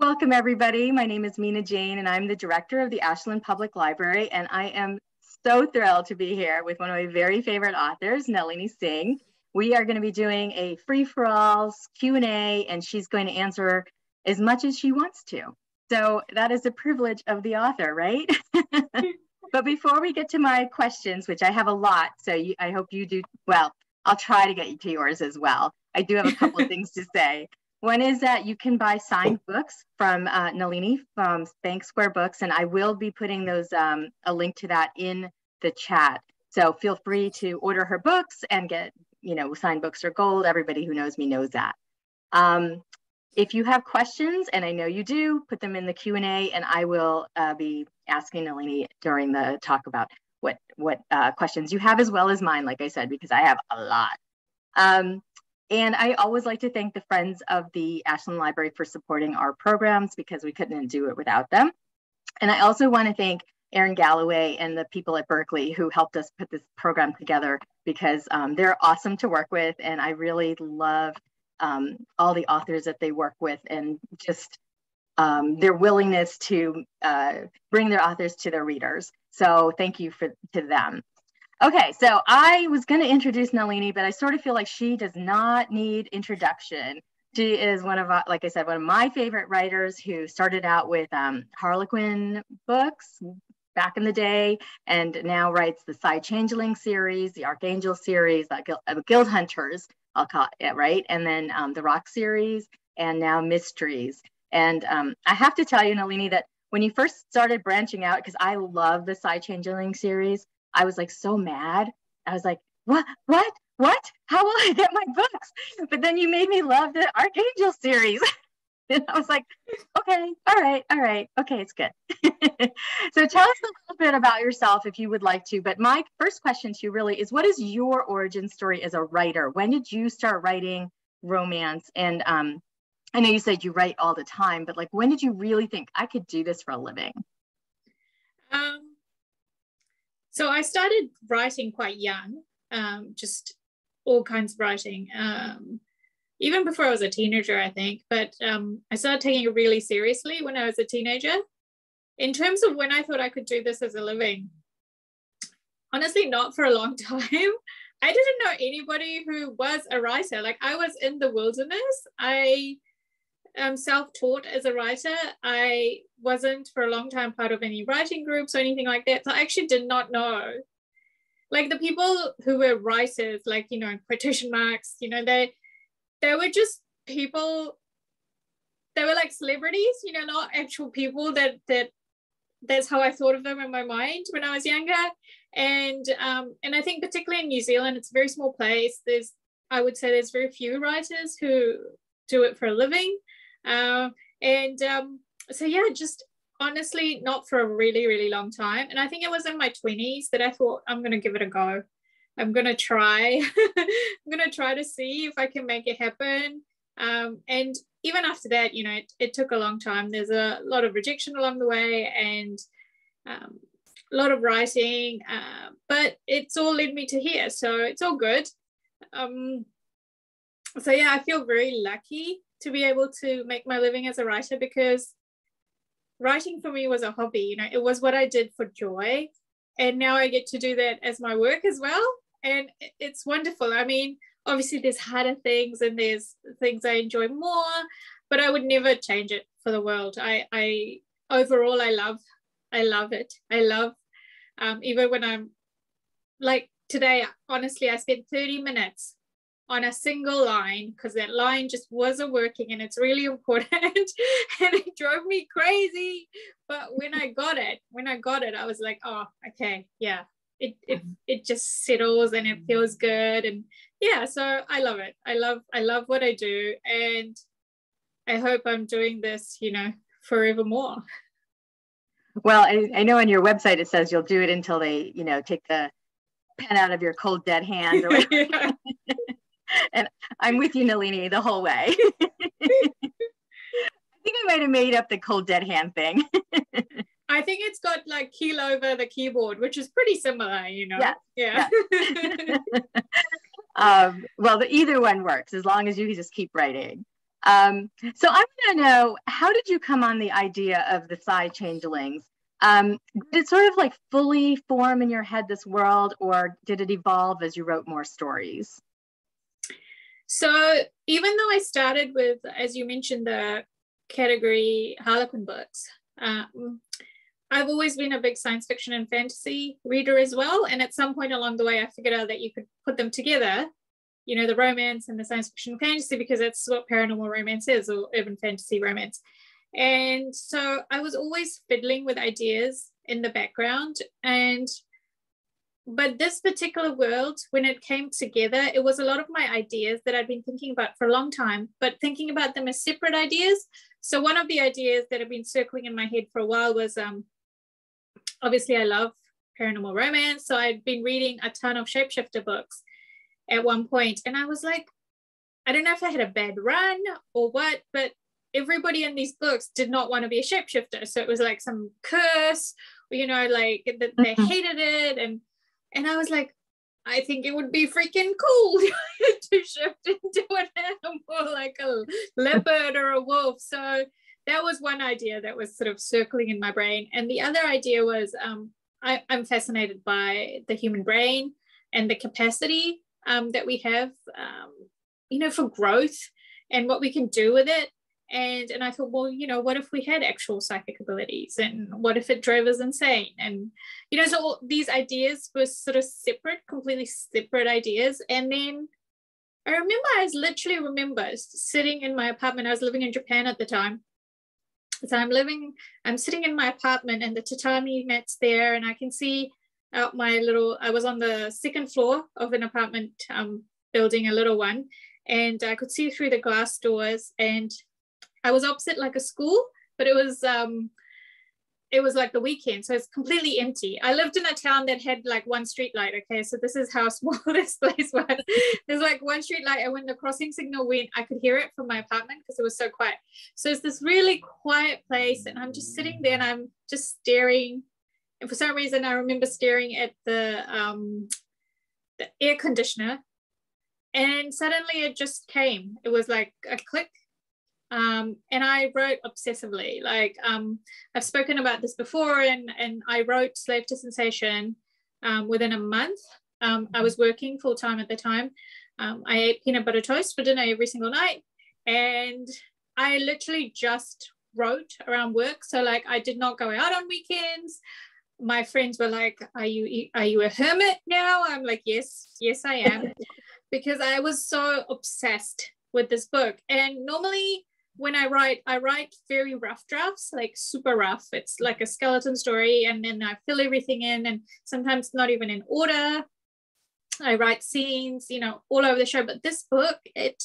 Welcome, everybody. My name is Mina Jane, and I'm the director of the Ashland Public Library. And I am so thrilled to be here with one of my very favorite authors, Nalini Singh. We are going to be doing a free-for-all Q&A, and she's going to answer as much as she wants to. So that is a privilege of the author, right? but before we get to my questions, which I have a lot, so you, I hope you do, well, I'll try to get to yours as well. I do have a couple of things to say. One is that you can buy signed books from uh, Nalini from Bank Square Books, and I will be putting those um, a link to that in the chat. So feel free to order her books and get, you know, signed books are gold. Everybody who knows me knows that. Um, if you have questions, and I know you do, put them in the Q&A and I will uh, be asking Nalini during the talk about what, what uh, questions you have as well as mine, like I said, because I have a lot. Um, and I always like to thank the Friends of the Ashland Library for supporting our programs because we couldn't do it without them. And I also want to thank Erin Galloway and the people at Berkley who helped us put this program together because um, they're awesome to work with. And I really love um, all the authors that they work with and just um, their willingness to uh, bring their authors to their readers. So thank you for to them. Okay, so I was going to introduce Nalini, but I sort of feel like she does not need introduction. She is one of, like I said, one of my favorite writers who started out with um, Harlequin books back in the day and now writes the Psy Changeling series, the Archangel series, the Guild, uh, Guild Hunters, I'll call it, right? And then um, the Rock series and now Mysteries. And um, I have to tell you, Nalini, that when you first started branching out, because I love the Psy Changeling series, I was like so mad. I was like, what, what, what? How will I get my books? But then you made me love the Archangel series. and I was like, okay, all right, all right, okay, it's good. so tell us a little bit about yourself if you would like to. But my first question to you really is what is your origin story as a writer? When did you start writing romance? And um, I know you said you write all the time, but like when did you really think I could do this for a living? Um, so I started writing quite young, um, just all kinds of writing, um, even before I was a teenager, I think. But um, I started taking it really seriously when I was a teenager. In terms of when I thought I could do this as a living, honestly, not for a long time. I didn't know anybody who was a writer. Like I was in the wilderness. I am self-taught as a writer. I wasn't for a long time part of any writing groups or anything like that. So I actually did not know. Like the people who were writers, like you know, quotation marks, you know, they they were just people. They were like celebrities, you know, not actual people that that that's how I thought of them in my mind when I was younger. And um, and I think particularly in New Zealand, it's a very small place. There's I would say there's very few writers who do it for a living. Uh, and um, so, yeah, just honestly, not for a really, really long time. And I think it was in my 20s that I thought, I'm going to give it a go. I'm going to try. I'm going to try to see if I can make it happen. Um, and even after that, you know, it, it, took a long time. There's a lot of rejection along the way and um, a lot of writing, uh, but it's all led me to here. So it's all good. Um, so yeah, I feel very lucky to be able to make my living as a writer because writing for me was a hobby you know it was what i did for joy. And now i get to do that as my work as well. And it's wonderful. I mean obviously there's harder things and there's things i enjoy more but i would never change it for the world. I i overall i love i love it. I love um, even when i'm like today honestly i spent 30 minutes on a single line because that line just wasn't working and it's really important and it drove me crazy. But when i got it when i got it i was like oh okay yeah it it, it just settles and it mm. feels good and yeah so i love it. I love i love what i do and i hope i'm doing this you know forevermore. Well I, I know on your website it says you'll do it until they you know take the pen out of your cold dead hand or and I'm with you, Nalini, the whole way. I think I might have made up the cold dead hand thing. I think it's got like keel over the keyboard, which is pretty similar, you know. Yeah. Yeah. yeah. um, well, the, either one works as long as you just keep writing. Um, so I want to know, how did you come on the idea of the Psy Changelings? Um, did it sort of like fully form in your head this world, or did it evolve as you wrote more stories? So even though I started with, as you mentioned, the category Harlequin books, um, I've always been a big science fiction and fantasy reader as well. And at some point along the way, I figured out that you could put them together, you know, the romance and the science fiction fantasy, because that's what paranormal romance is, or urban fantasy romance. And so I was always fiddling with ideas in the background. And but this particular world, when it came together, it was a lot of my ideas that I'd been thinking about for a long time, but thinking about them as separate ideas. So one of the ideas that have been circling in my head for a while was um, obviously I love paranormal romance. So I'd been reading a ton of shapeshifter books at one point, and I was like, I don't know if I had a bad run or what, but everybody in these books did not want to be a shapeshifter. So it was like some curse, you know, like that they mm-hmm. hated it. And and I was like, I think it would be freaking cool to shift into an animal like a leopard or a wolf. So that was one idea that was sort of circling in my brain. And the other idea was um, I, am fascinated by the human brain and the capacity um, that we have, um, you know, for growth and what we can do with it and and i thought well you know what if we had actual psychic abilities? And what if it drove us insane? And you know so these ideas were sort of separate completely separate ideas. And then i remember i literally remember sitting in my apartment. I was living in japan at the time. So i'm living i'm sitting in my apartment and the tatami mats there and i can see out my little i was on the second floor of an apartment um, building a little one. And i could see through the glass doors and I was opposite like a school, but it was um it was like the weekend, so it's completely empty. I lived in a town that had like one street light. Okay, so this is how small this place was. There's like one street light, and when the crossing signal went, I could hear it from my apartment because it was so quiet. So it's this really quiet place, and I'm just sitting there and I'm just staring. And for some reason, I remember staring at the um, the air conditioner, and suddenly it just came. It was like a click, um, and I wrote obsessively. Like um, I've spoken about this before, and and I wrote Slave to Sensation um, within a month. Um, I was working full time at the time. Um, I ate peanut butter toast for dinner every single night, and I literally just wrote around work. So like I did not go out on weekends. My friends were like, "Are you are you a hermit now?" I'm like, "Yes, yes, I am," because I was so obsessed with this book. And normally when I write, I write very rough drafts, like super rough. It's like a skeleton story, and then I fill everything in, and sometimes not even in order. I write scenes, you know, all over the show. But this book, it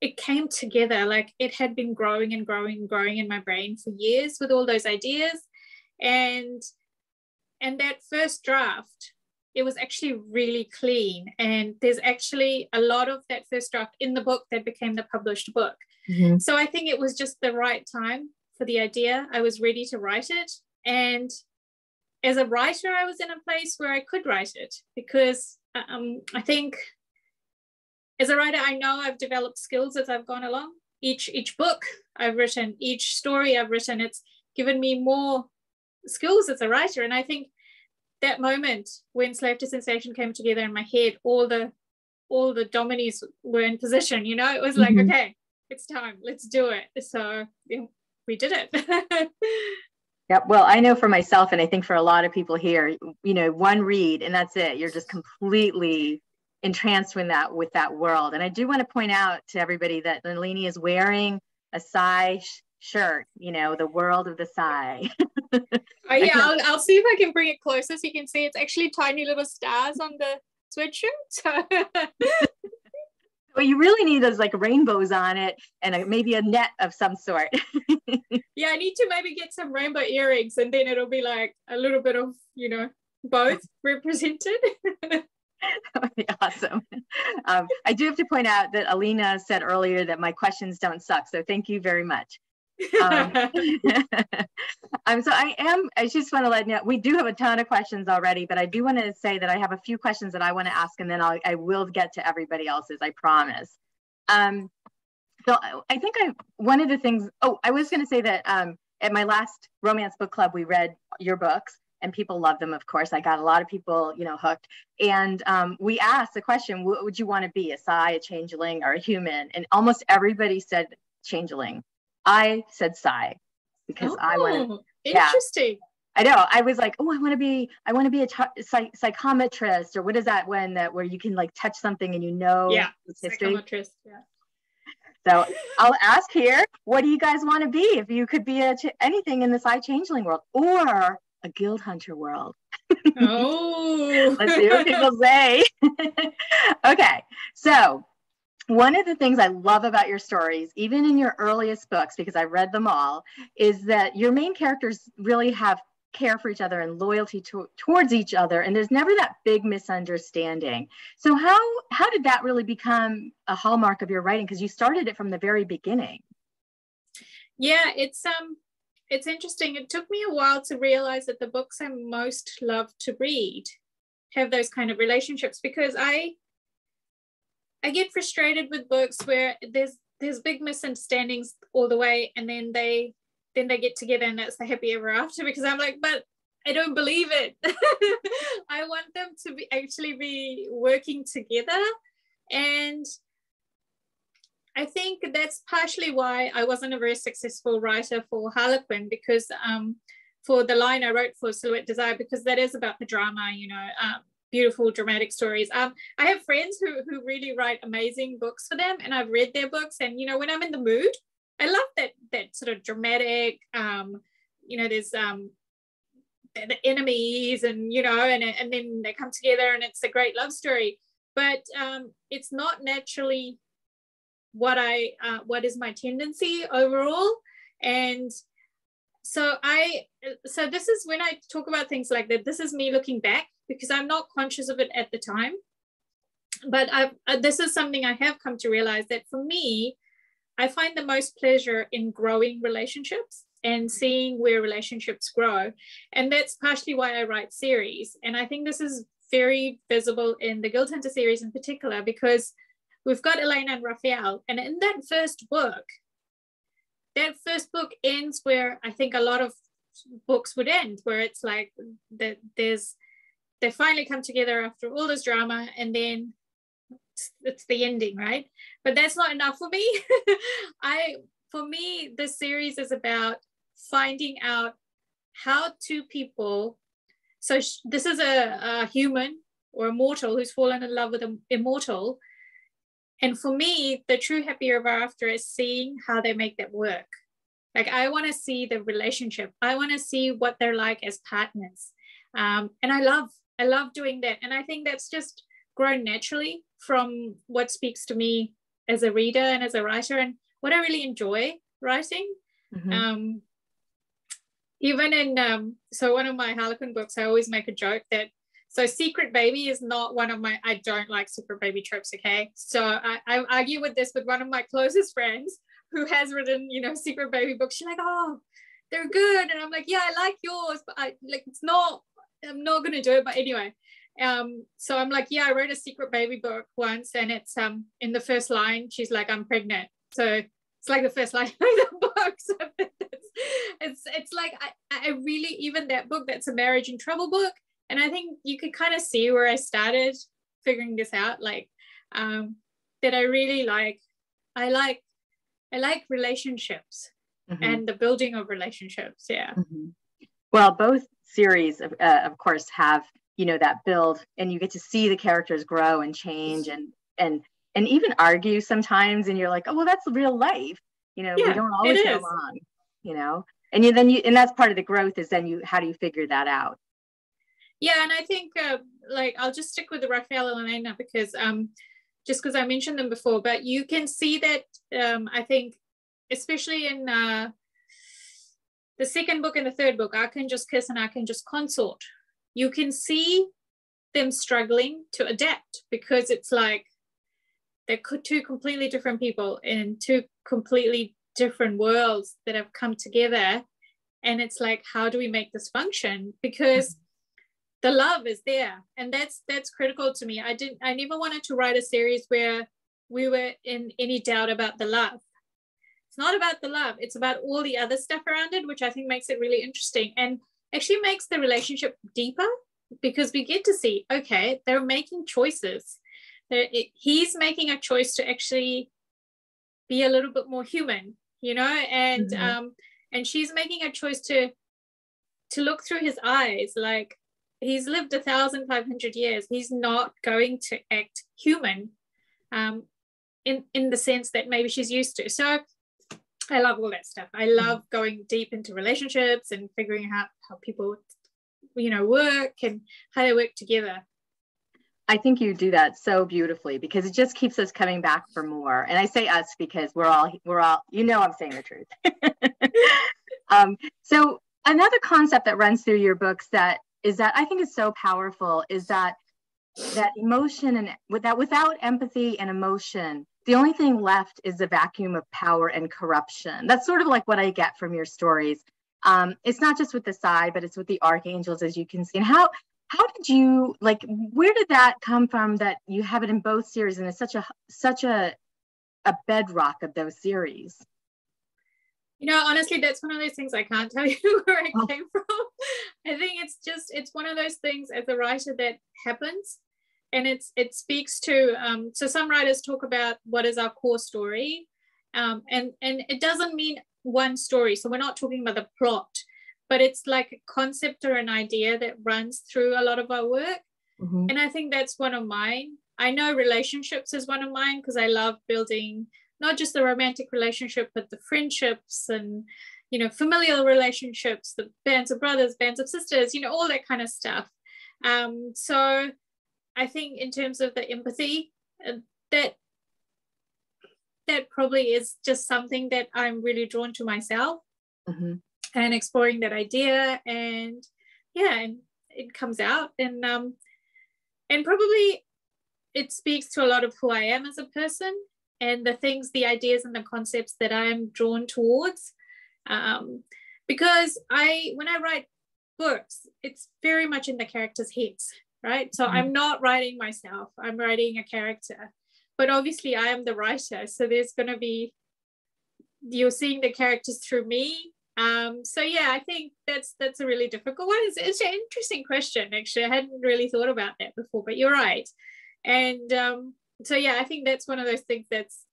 it came together like it had been growing and growing and growing in my brain for years with all those ideas, and and that first draft it was actually really clean and there's actually a lot of that first draft in the book that became the published book Mm-hmm. So I think it was just the right time for the idea. I was ready to write it. And as a writer, I was in a place where I could write it because um, I think as a writer, I know I've developed skills as I've gone along. Each each book I've written, each story I've written, it's given me more skills as a writer. And I think that moment when Slave to Sensation came together in my head, all the all the dominies were in position. You know, it was like, mm-hmm. okay, it's time. Let's do it. So we did it. Yeah well i know for myself and i think for a lot of people here you know one read and that's it. You're just completely entranced with that with that world. And i do want to point out to everybody that nalini is wearing a Psy shirt you know the world of the Psy. Oh, yeah I'll, I'll see if i can bring it closer so you can see. It's actually tiny little stars on the sweatshirt so what you really need is like rainbows on it and a, maybe a net of some sort. yeah, I need to maybe get some rainbow earrings and then it'll be like a little bit of, you know, both represented. that would be awesome. Um, I do have to point out that Alina said earlier that my questions don't suck. So thank you very much um, um, so I am, I just want to let you know, we do have a ton of questions already, but I do want to say that I have a few questions that I want to ask and then I'll, I will get to everybody else's, I promise. Um, So I think I one of the things. Oh, I was going to say that um, at my last romance book club, we read your books, and people love them. Of course, I got a lot of people, you know, hooked. And um, we asked the question: What would you want to be, a Psy, a changeling, or a human? And almost everybody said changeling. I said Psy because oh, I want. Interesting. Yeah. I know. I was like, oh, I want to be, I want to be a t- psych- psychometrist, or what is that when that where you can like touch something and you know yeah, history? Psychometrist. Yeah. So I'll ask here, what do you guys want to be if you could be a ch- anything in the Psy changeling world or a guild hunter world? oh, let's see what people say. okay, so one of the things I love about your stories, even in your earliest books, because I read them all, is that your main characters really have care for each other and loyalty to, towards each other and there's never that big misunderstanding. So how how did that really become a hallmark of your writing? Because you started it from the very beginning. Yeah it's um it's interesting. It took me a while to realize that the books i most love to read have those kind of relationships because i i get frustrated with books where there's there's big misunderstandings all the way and then they then they get together and that's the happy ever after because I'm like, but I don't believe it. I want them to be actually be working together. And I think that's partially why I wasn't a very successful writer for Harlequin because um, for the line I wrote for Silhouette Desire, because that is about the drama, you know, um, beautiful dramatic stories. Um, I have friends who, who really write amazing books for them and I've read their books and, you know, when I'm in the mood, I love that that sort of dramatic, um, you know, there's um, the enemies and you know, and and then they come together and it's a great love story. But um, it's not naturally what I uh, what is my tendency overall, and so I so this is when I talk about things like that. This is me looking back because I'm not conscious of it at the time. But I've, uh, this is something I have come to realize that for me, I find the most pleasure in growing relationships and seeing where relationships grow. And that's partially why I write series. And I think this is very visible in the Guild Hunter series in particular, because we've got Elena and Raphael. And in that first book, that first book ends where I think a lot of books would end, where it's like that there's they finally come together after all this drama and then it's the ending, right? But that's not enough for me. I for me, this series is about finding out how two people. So sh- this is a, a human or a mortal who's fallen in love with an immortal. And for me, the true happy ever after is seeing how they make that work. Like I want to see the relationship. I want to see what they're like as partners. Um, and I love, I love doing that. And I think that's just grown naturally from what speaks to me as a reader and as a writer and what I really enjoy writing. Mm-hmm. Um, even in um, so one of my Harlequin books, I always make a joke that so secret baby is not one of my I don't like secret baby tropes. Okay, so I, I argue with this with one of my closest friends who has written you know secret baby books. She's like, oh, they're good, and I'm like, yeah, I like yours, but I like it's not. I'm not gonna do it. But anyway, um, so I'm like, yeah, I wrote a secret baby book once, and it's um in the first line, she's like, I'm pregnant. So it's like the first line of the book. So it's, it's it's like I, I really even that book that's a marriage and trouble book, and I think you could kind of see where I started figuring this out, like um, that I really like. I like I like relationships mm-hmm. and the building of relationships. Yeah. Mm-hmm. Well, both series, of, uh, of course, have you know that build and you get to see the characters grow and change and and and even argue sometimes and you're like oh well that's real life. You know yeah, we don't always get along you know? And you then you and that's part of the growth is then you how do you figure that out? Yeah and i think uh, like i'll just stick with the raphael and elena because um just because i mentioned them before but you can see that um i think especially in uh the second book and the third book Archangel's Kiss and Archangel's Consort. You can see them struggling to adapt because it's like they're two completely different people in two completely different worlds that have come together. And it's like how do we make this function? Because the love is there. And that's that's critical to me. I didn't i never wanted to write a series where we were in any doubt about the love it's not about the love it's about all the other stuff around it which i think makes it really interesting and actually makes the relationship deeper because we get to see okay they're making choices they're, he's making a choice to actually be a little bit more human you know and mm-hmm. um and she's making a choice to to look through his eyes like he's lived a thousand five hundred years he's not going to act human um in in the sense that maybe she's used to so i love all that stuff i mm. love going deep into relationships and figuring out how people you know work and how they work together I think you do that so beautifully because it just keeps us coming back for more. And I say us because we're all we're all you know I'm saying the truth. um, so another concept that runs through your books that is that I think is so powerful is that that emotion and with that without empathy and emotion, the only thing left is a vacuum of power and corruption. That's sort of like what I get from your stories. Um, it's not just with the Psy, but it's with the archangels, as you can see. And how how did you like where did that come from that you have it in both series and it's such a such a a bedrock of those series you know honestly that's one of those things i can't tell you where it oh. came from i think it's just it's one of those things as a writer that happens and it's it speaks to um, so some writers talk about what is our core story um, and and it doesn't mean one story so we're not talking about the plot but it's like a concept or an idea that runs through a lot of our work. Mm-hmm. And I think that's one of mine. I know relationships is one of mine because I love building not just the romantic relationship, but the friendships and you know familial relationships, the bands of brothers, bands of sisters, you know all that kind of stuff. Um, so I think in terms of the empathy, uh, that that probably is just something that I'm really drawn to myself. Mm-hmm and exploring that idea and yeah and it comes out and um and probably it speaks to a lot of who I am as a person and the things the ideas and the concepts that I am drawn towards um because I when I write books it's very much in the character's heads right so mm-hmm. I'm not writing myself I'm writing a character but obviously I am the writer so there's going to be you're seeing the characters through me um, so yeah, I think that's that's a really difficult one. It's, it's an interesting question, actually. I hadn't really thought about that before, but you're right. And um, so yeah, I think that's one of those things that's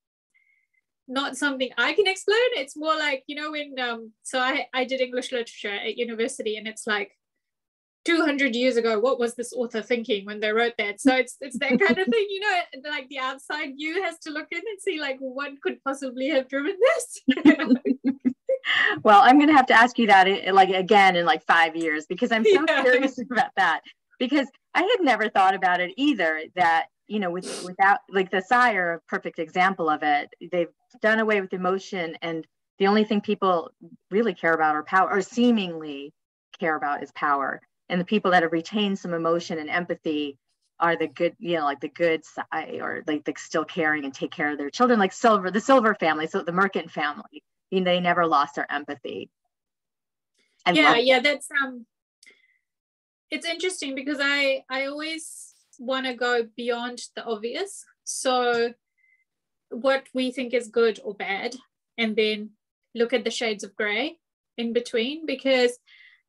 not something I can explain. It's more like, you know, when um, so I, I did English literature at university and it's like 200 years ago, what was this author thinking when they wrote that? So it's it's that kind of thing, you know, like the outside you has to look in and see like what could possibly have driven this. well, I'm going to have to ask you that eh, like again in like five years because I'm so yeah. curious about that because I had never thought about it either that you know with without like the sire a perfect example of it they've done away with emotion and the only thing people really care about are power or seemingly care about is power and the people that have retained some emotion and empathy are the good you know like the good side or like the still caring and take care of their children like silver the silver family so the Mercant family I mean, they never lost their empathy. I yeah, yeah, that's um it's interesting because I I always want to go beyond the obvious. So what we think is good or bad, and then look at the shades of gray in between because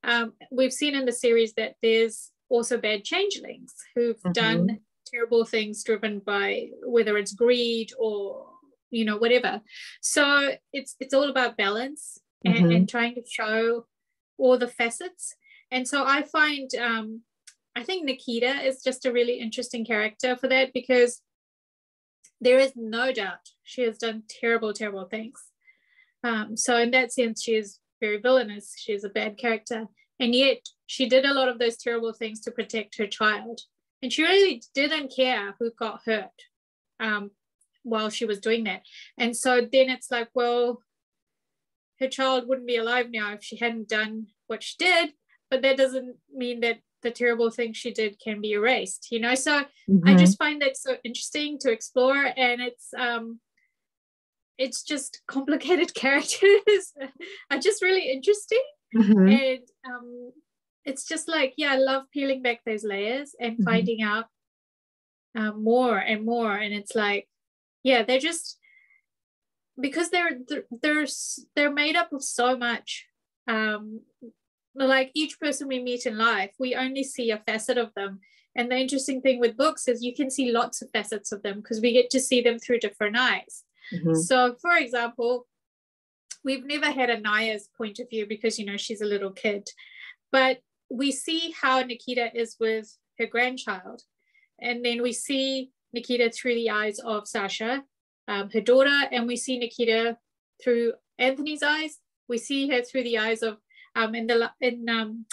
um, we've seen in the series that there's also bad changelings who've mm-hmm. done terrible things driven by whether it's greed or you know whatever so it's it's all about balance and, mm-hmm. and trying to show all the facets and so i find um i think nikita is just a really interesting character for that because there is no doubt she has done terrible terrible things um so in that sense she is very villainous she is a bad character and yet she did a lot of those terrible things to protect her child and she really didn't care who got hurt um, while she was doing that. And so then it's like, well, her child wouldn't be alive now if she hadn't done what she did, but that doesn't mean that the terrible things she did can be erased, you know? So mm-hmm. I just find that so interesting to explore and it's um it's just complicated characters are just really interesting. Mm-hmm. And um it's just like, yeah, I love peeling back those layers and mm-hmm. finding out um, more and more. And it's like, yeah, they're just because they're they're they're made up of so much um like each person we meet in life we only see a facet of them and the interesting thing with books is you can see lots of facets of them because we get to see them through different eyes mm-hmm. so for example we've never had anaya's point of view because you know she's a little kid but we see how nikita is with her grandchild and then we see nikita through the eyes of sasha um, her daughter, and we see Nikita through Anthony's eyes. We see her through the eyes of um, in the in um,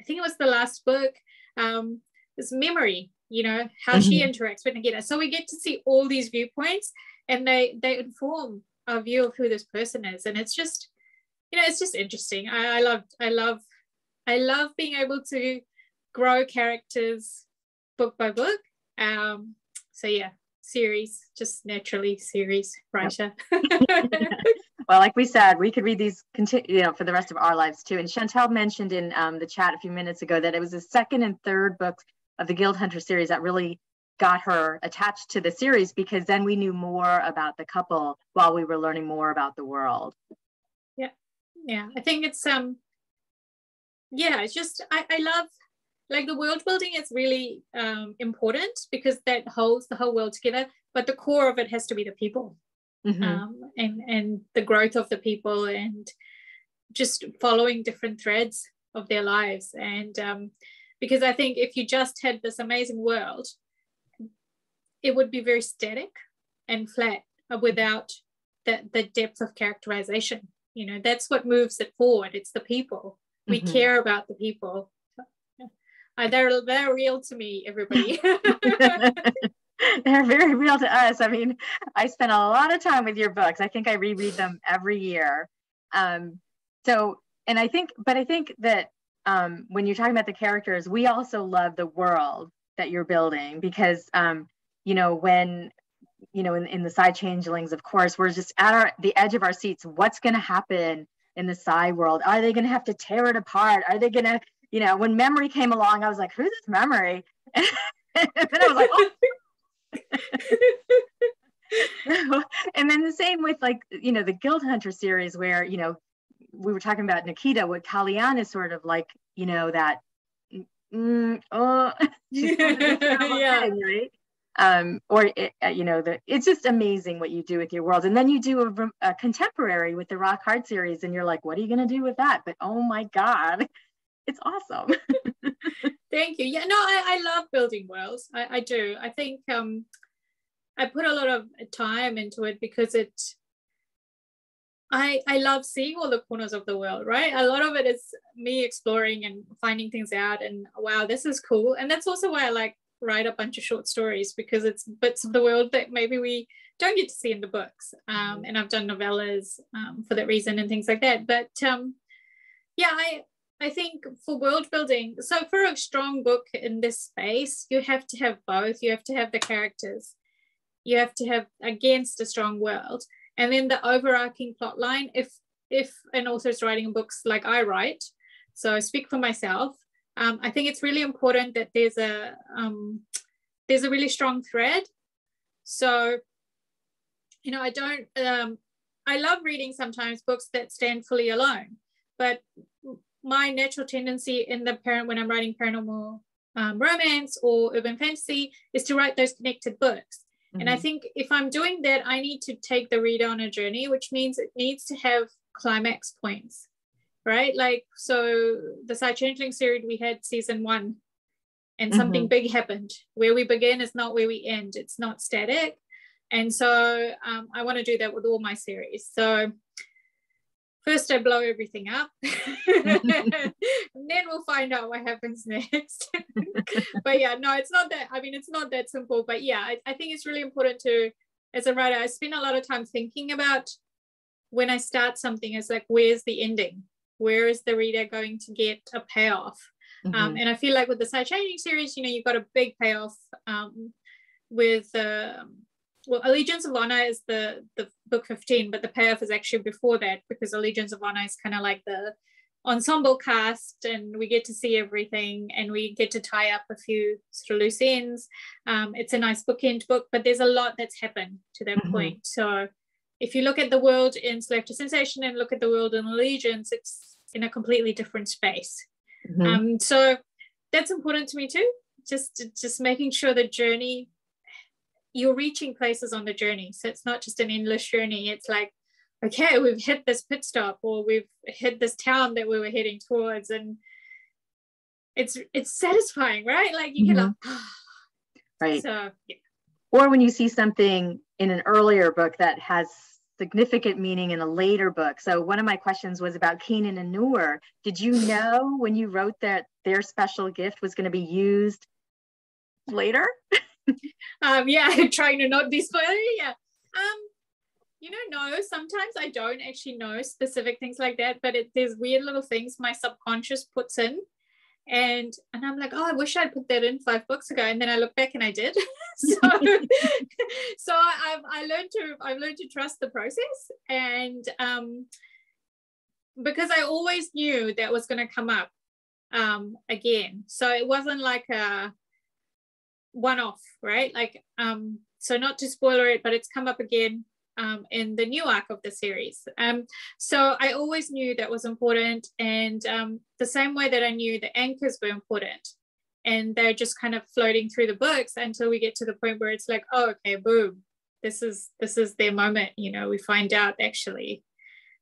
I think it was the last book. Um, this memory, you know, how mm-hmm. she interacts with Nikita. So we get to see all these viewpoints, and they they inform our view of who this person is, and it's just, you know, it's just interesting. I, I love I love I love being able to grow characters book by book. Um, so yeah, series, just naturally series writer. Well, like we said, we could read these, continue, you know, for the rest of our lives too. And Chantel mentioned in um, the chat a few minutes ago that it was the second and third books of the Guild Hunter series that really got her attached to the series because then we knew more about the couple while we were learning more about the world. Yeah, yeah. I think it's um, yeah. It's just I I love like the world building is really um, important because that holds the whole world together but the core of it has to be the people mm-hmm. um, and and the growth of the people and just following different threads of their lives and um, because i think if you just had this amazing world it would be very static and flat without the, the depth of characterization you know that's what moves it forward it's the people we mm-hmm. care about the people uh, they're they're real to me, everybody. they're very real to us. I mean, I spend a lot of time with your books. I think I reread them every year. Um, so, and I think, but I think that um, when you're talking about the characters, we also love the world that you're building because, um, you know, when you know, in, in the Psy changelings, of course, we're just at our the edge of our seats. What's going to happen in the Psy world? Are they going to have to tear it apart? Are they going to you know, when memory came along, I was like, who's this memory? and then I was like, oh. and then the same with like, you know, the Guild Hunter series where, you know, we were talking about Nikita, what Caliane is sort of like, you know, that, mm, oh, yeah. right? Um, or, it, uh, you know, the, it's just amazing what you do with your world. And then you do a, a contemporary with the Rock Hard series and you're like, what are you going to do with that? But oh my God, it's awesome. Thank you. Yeah, no, I, I love building worlds. I, I do. I think um, I put a lot of time into it because it I, I love seeing all the corners of the world, right? A lot of it is me exploring and finding things out and wow, this is cool. And that's also why I like write a bunch of short stories because it's bits of the world that maybe we don't get to see in the books. Um, mm-hmm. and I've done novellas um, for that reason and things like that. But um, yeah, I, I think for world building, so for a strong book in this space, you have to have both. You have to have the characters, you have to have against a strong world, and then the overarching plot line. If if an author is writing books like I write, so I speak for myself. Um, I think it's really important that there's a um, there's a really strong thread. So, you know, I don't. Um, I love reading sometimes books that stand fully alone, but my natural tendency in the parent when I'm writing paranormal um, romance or urban fantasy is to write those connected books. Mm-hmm. And I mm-hmm. think if I'm doing that, I need to take the reader on a journey, which means it needs to have climax points, right? Like, so the Psy Changeling series, we had season one and something mm-hmm. big happened. Where we begin is not where we end, it's not static. And so um, I want to do that with all my series. So first I blow everything up and then we'll find out what happens next. but yeah, no, it's not that. I mean, it's not that simple. But yeah, I, I, think it's really important to, as a writer, I spend a lot of time thinking about when I start something, it's like, where's the ending? Where is the reader going to get a payoff? Um, mm-hmm. Um, and I feel like with the Psy Changeling series, you know, you've got a big payoff um, with. Uh, well, Allegiance of Honor is the the book 15, but the payoff is actually before that because Allegiance of Honor is kind of like the ensemble cast and we get to see everything and we get to tie up a few sort of loose ends. Um, it's a nice bookend book, but there's a lot that's happened to that mm-hmm. point. So if you look at the world in Slave to Sensation and look at the world in Allegiance, it's in a completely different space. Mm-hmm. Um, so that's important to me too. Just just making sure the journey you're reaching places on the journey. So it's not just an endless journey. It's like, okay, we've hit this pit stop or we've hit this town that we were heading towards, and it's it's satisfying, right? Like you mm-hmm. can, right. So yeah. Or when you see something in an earlier book that has significant meaning in a later book. So one of my questions was about Keenan and Noor. Did you know when you wrote that their special gift was going to be used later? um, yeah, trying to not be spoilery. Yeah. Um, you know, no, sometimes I don't actually know specific things like that, but it, there's weird little things my subconscious puts in. And and I'm like, oh, I wish I'd put that in five books ago. And then I look back and I did. so so I've I learned to I've learned to trust the process. And um because I always knew that was going to come up um again. So it wasn't like a one off, right? Like, um, so not to spoiler it, but it's come up again um, in the new arc of the series. Um, so I always knew that was important, and um, the same way that I knew the anchors were important, and they're just kind of floating through the books until we get to the point where it's like, oh, okay, boom, this is this is their moment. You know, we find out actually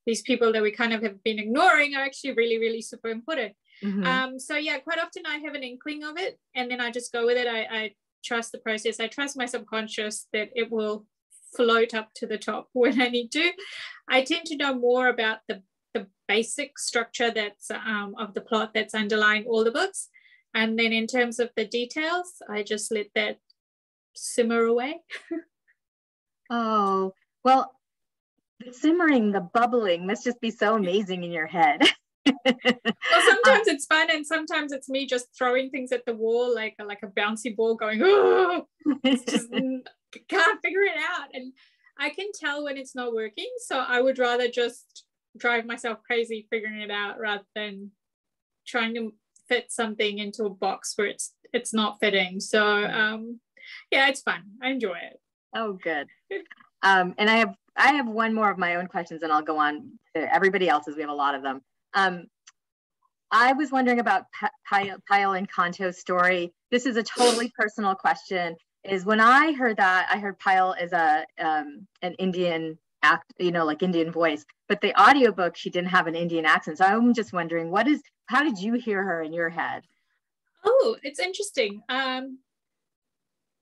these people that we kind of have been ignoring are actually really, really super important. Mm-hmm. Um, so yeah, quite often I have an inkling of it and then I just go with it. I, I trust the process. I trust my subconscious that it will float up to the top when I need to. I tend to know more about the, the basic structure that's um, of the plot that's underlying all the books. And then in terms of the details, I just let that simmer away. oh, well, the simmering, the bubbling must just be so amazing in your head. well, sometimes it's fun, and sometimes it's me just throwing things at the wall like like a bouncy ball, going, "Oh, It's just can't figure it out." And I can tell when it's not working, so I would rather just drive myself crazy figuring it out rather than trying to fit something into a box where it's it's not fitting. So um, yeah, it's fun. I enjoy it. Oh, good. Um, and I have I have one more of my own questions, and I'll go on to everybody else's. We have a lot of them. Um, I was wondering about Payal and Canto's story. This is a totally personal question. Is when I heard that, I heard Payal is a um, an Indian act, you know, like Indian voice, but the audiobook she didn't have an Indian accent. So I'm just wondering, what is? How did you hear her in your head? Oh, it's interesting. Um,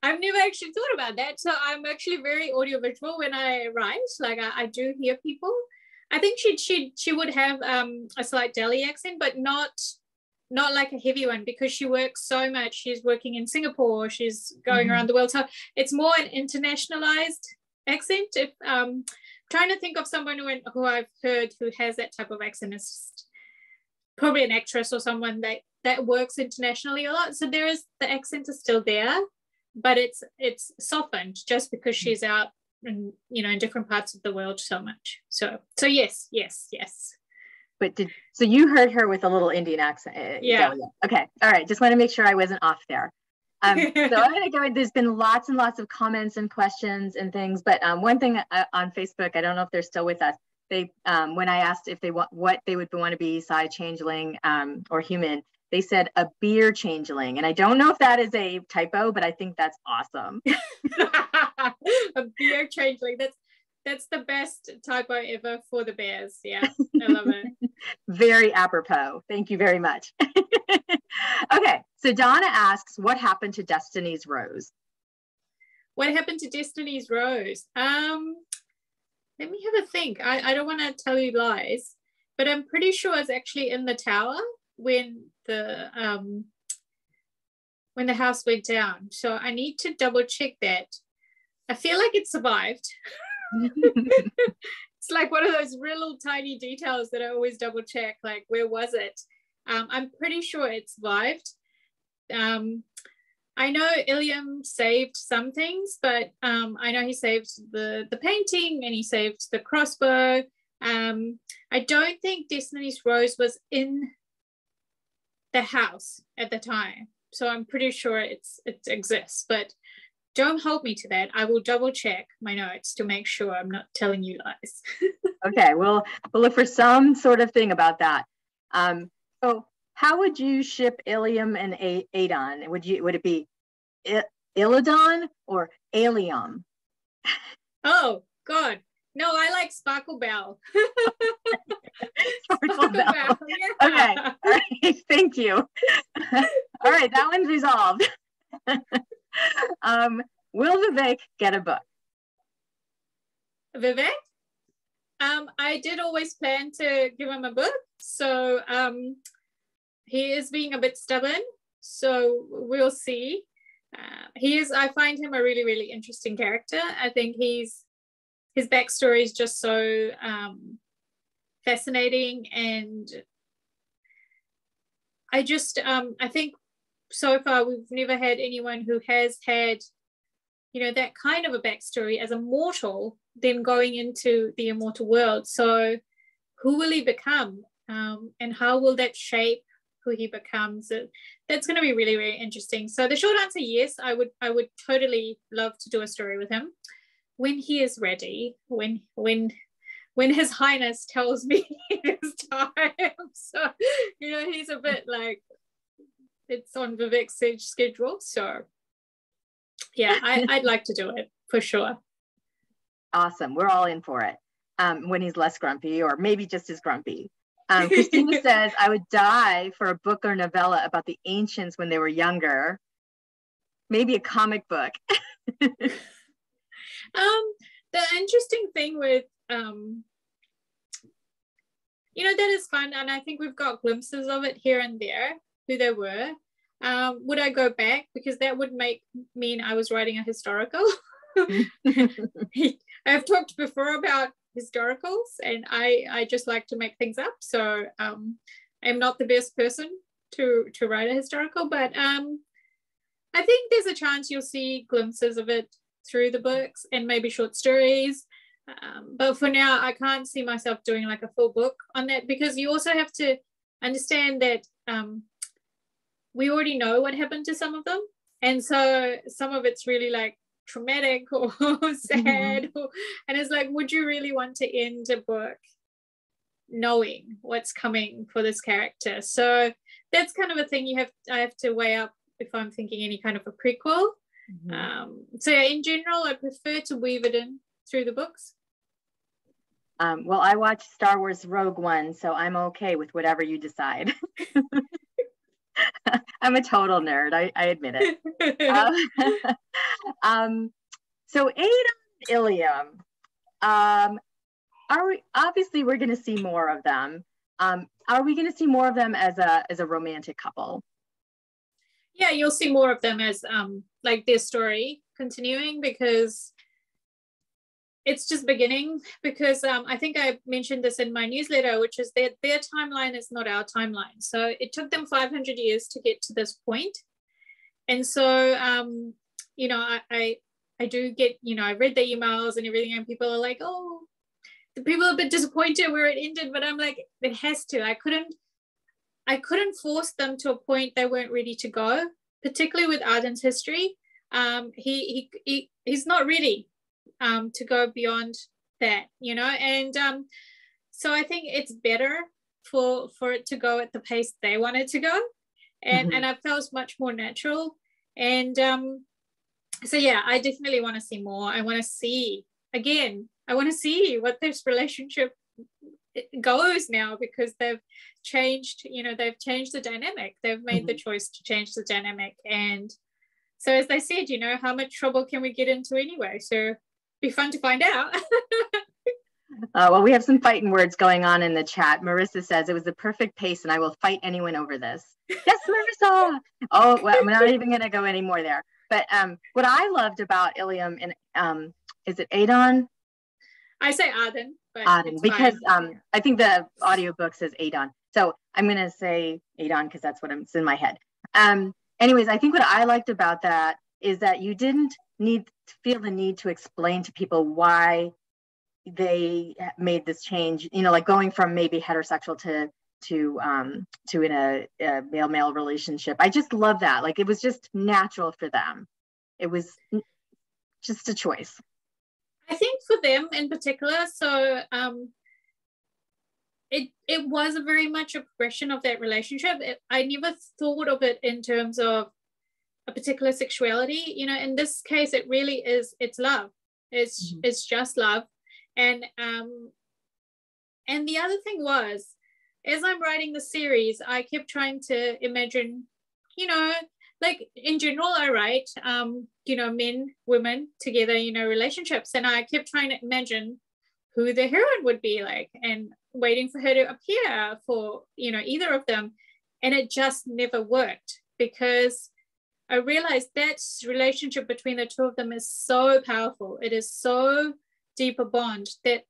I've never actually thought about that. So I'm actually very audiovisual when I write. Like I, I do hear people. I think she she she would have um, a slight Delhi accent, but not not like a heavy one because she works so much. She's working in Singapore. She's going mm-hmm. around the world. So it's more an internationalized accent. If um, trying to think of someone who who I've heard who has that type of accent is probably an actress or someone that that works internationally a lot. So there is the accent is still there, but it's it's softened just because mm. she's out and you know in different parts of the world so much so so yes yes yes but did so you heard her with a little indian accent uh, yeah. okay all right just want to make sure i wasn't off there. Um, so i'm going to go there's been lots and lots of comments and questions and things but um, one thing uh, on facebook i don't know if they're still with us they um, when i asked if they want what they would want to be Psy changeling um, or human they said a beer changeling and i don't know if that is a typo but i think that's awesome. A beer changeling that's that's the best typo ever for the bears. Yeah i love it. Very apropos. Thank you very much. Okay so donna asks what happened to destiny's rose? What happened to destiny's rose? Um let me have a think. I, I don't want to tell you lies but i'm pretty sure it's actually in the tower when the um, when the house went down. So I need to double check that. I feel like it survived. it's like one of those real tiny details that I always double check. Like, where was it? Um, I'm pretty sure it survived. Um, I know Ilium saved some things, but um, I know he saved the the painting and he saved the crossbow. Um, I don't think Destiny's Rose was in the house at the time. So I'm pretty sure it's it exists, but don't hold me to that. I will double check my notes to make sure I'm not telling you lies. okay, we'll we'll look for some sort of thing about that. Um, so how would you ship Ilium and A- Aodhan? Would you would it be I- Illidan or Alium? Oh God, no, I like Sparkle Bell. Sparkle Bell. Yeah. Okay, all right, thank you. all right, that one's resolved. Um, will Vivek get a book? Vivek? Um, I did always plan to give him a book. So um, he is being a bit stubborn. So we'll see. Uh, he is, I find him a really, really interesting character. I think he's, his backstory is just so um, fascinating. And I just, um, I think so far we've never had anyone who has had you know that kind of a backstory as a mortal then going into the immortal world. So who will he become? Um, and how will that shape who he becomes? That's going to be really really interesting. So the short answer yes i would i would totally love to do a story with him. When he is ready when when when his highness tells me it's time. So you know he's a bit like it's on Vivek's schedule. So yeah, I, would like to do it for sure. Awesome. We're all in for it. Um, when he's less grumpy or maybe just as grumpy. Um, Christina says, I would die for a book or novella about the ancients when they were younger. Maybe a comic book. um, the interesting thing with um, you know that is fun and i think we've got glimpses of it here and there who they were. Um, would I go back? Because that would make mean I was writing a historical. I've talked before about historicals and I, I just like to make things up. So um, I'm not the best person to, to write a historical, but um, I think there's a chance you'll see glimpses of it through the books and maybe short stories. Um, but for now, I can't see myself doing like a full book on that because you also have to understand that um, we already know what happened to some of them. And so some of it's really like traumatic or sad. Mm-hmm. Or, and it's like, would you really want to end a book knowing what's coming for this character? So that's kind of a thing you have I have to weigh up if I'm thinking any kind of a prequel. Mm-hmm. Um, so yeah, in general, I prefer to weave it in through the books. Um, well, I watched Star Wars Rogue One, so I'm okay with whatever you decide. I'm a total nerd. I, I admit it. um, um, so Aodhan Illium, um, are we obviously we're going to see more of them. Um, are we going to see more of them as a as a romantic couple? Yeah, you'll see more of them as um, like their story continuing because it's just beginning because um, I think I mentioned this in my newsletter, which is that their timeline is not our timeline. So it took them 500 years to get to this point. And so, um, you know, I, I, I do get, you know, I read the emails and everything, and people are like, oh, the people are a bit disappointed where it ended, but I'm like, it has to. I couldn't, I couldn't force them to a point they weren't ready to go, particularly with Aodhan's history. Um, he, he, he, he's not ready um, to go beyond that, you know. And um, so I think it's better for for it to go at the pace they want it to go, and mm-hmm. and I felt much more natural. And um, so yeah, I definitely want to see more. I want to see again. I want to see what this relationship goes now because they've changed you know they've changed the dynamic they've made mm-hmm. the choice to change the dynamic and so as they said you know how much trouble can we get into anyway so be fun to find out. Uh, well, we have some fighting words going on in the chat. Marissa says it was the perfect pace, and I will fight anyone over this. Yes, Marissa. oh, well, I'm not even going to go any more there. But um, what I loved about Illium and um, is it Adon? I say Adon. Adon, because um, I think the audiobook says Adon. So I'm going to say Adon because that's what I'm, it's in my head. Um, anyways, I think what I liked about that is that you didn't need feel the need to explain to people why they made this change you know like going from maybe heterosexual to to um to in a, a male male relationship i just love that like it was just natural for them it was just a choice? I think for them in particular, so um, it it was very much a progression of that relationship. It, I never thought of it in terms of a particular sexuality. You know, in this case, it really is. It's love. It's mm-hmm. it's just love, and um, and the other thing was, as I'm writing the series, I kept trying to imagine, you know, like in general, I write, um, you know, men, women together, you know, relationships, and I kept trying to imagine who the heroine would be like, and waiting for her to appear for, you know, either of them, and it just never worked because I realized that relationship between the two of them is so powerful. It is so deep a bond that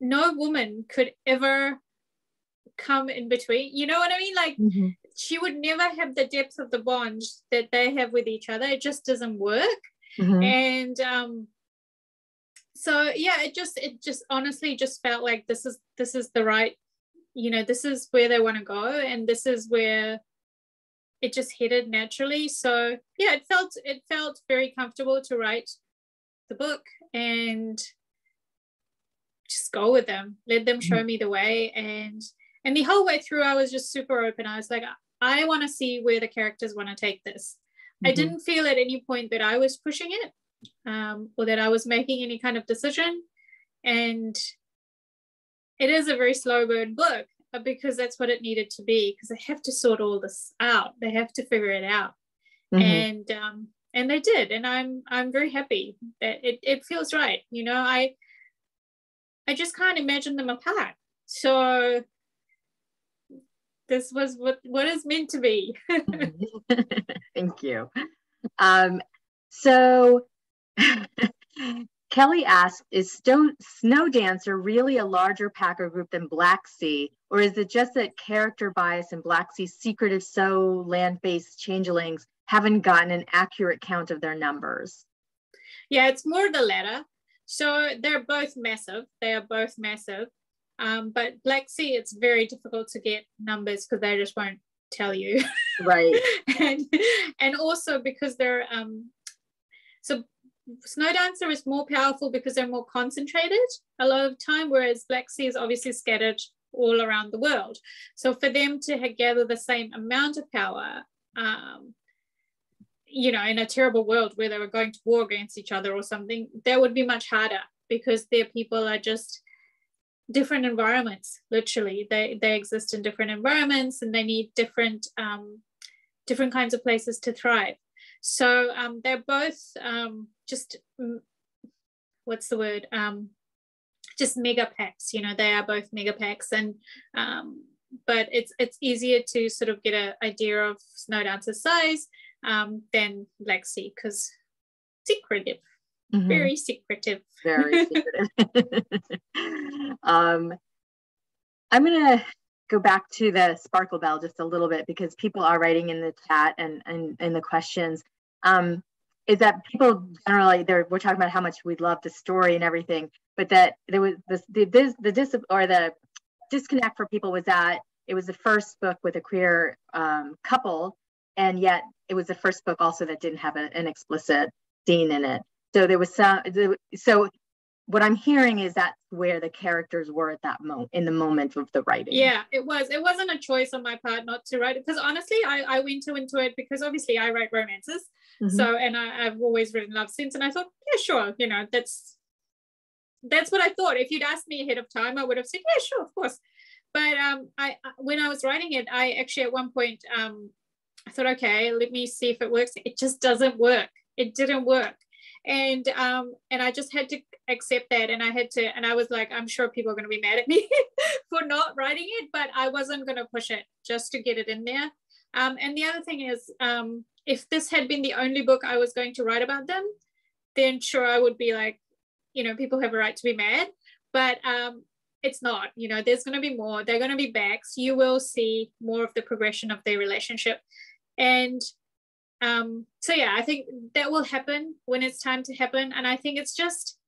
no woman could ever come in between. You know what I mean? Like mm-hmm. she would never have the depth of the bond that they have with each other. It just doesn't work. Mm-hmm. And um so yeah, it just it just honestly just felt like this is this is the right, you know, this is where they want to go and this is where it just headed naturally. So yeah, it felt it felt very comfortable to write the book and just go with them, let them show mm-hmm. me the way. And and the whole way through, I was just super open. I was like, I want to see where the characters want to take this. Mm-hmm. I didn't feel at any point that I was pushing it um, or that I was making any kind of decision. And it is a very slow burn book because that's what it needed to be because they have to sort all this out. They have to figure it out. Mm-hmm. and um and they did and i'm i'm very happy that it, it feels right you know? I i just can't imagine them apart. So this was what what is meant to be. Thank you. Um so Kelly asked, is Stone, SnowDancer really a larger Packer group than BlackSea? Or is it just that character bias and BlackSea's secretive so land-based changelings haven't gotten an accurate count of their numbers? Yeah, it's more the latter. So they're both massive. They are both massive. Um, but BlackSea, it's very difficult to get numbers because they just won't tell you. Right. and, and also because they're um, so SnowDancer is more powerful because they're more concentrated a lot of time, whereas BlackSea is obviously scattered all around the world. So for them to gather the same amount of power, um, you know, in a terrible world where they were going to war against each other or something, that would be much harder because their people are just different environments. Literally, they they exist in different environments and they need different um, different kinds of places to thrive. So um, they're both um, just mm, what's the word? Um, just mega packs. You know, they are both mega packs, and um, but it's it's easier to sort of get an idea of SnowDancer size um, than BlackSea because secretive. Mm-hmm. Very secretive. Very secretive. um, I'm gonna go back to the sparkle bell just a little bit because people are writing in the chat and and in the questions um, is that people generally they're we're talking about how much we love the story and everything but that there was this the this the dis or the disconnect for people was that it was the first book with a queer um, couple and yet it was the first book also that didn't have a, an explicit scene in it. So there was some so what I'm hearing is that's where the characters were at that moment in the moment of the writing. Yeah, it was. It wasn't a choice on my part not to write it because honestly, I, I went to into it because obviously I write romances. Mm-hmm. So and I, I've always written love scenes, and I thought, yeah, sure, you know, that's that's what I thought. If you'd asked me ahead of time, I would have said, yeah, sure, of course. But um, I when I was writing it, I actually at one point um, I thought, okay, let me see if it works. It just doesn't work. It didn't work and um and i just had to accept that. And i had to and i was like i'm sure people are going to be mad at me for not writing it but i wasn't going to push it just to get it in there. Um and the other thing is um if this had been the only book i was going to write about them then sure i would be like you know people have a right to be mad. But um it's not you know there's going to be more. They're going to be backs. You will see more of the progression of their relationship. And um, so yeah, I think that will happen when it's time to happen. And I think it's just,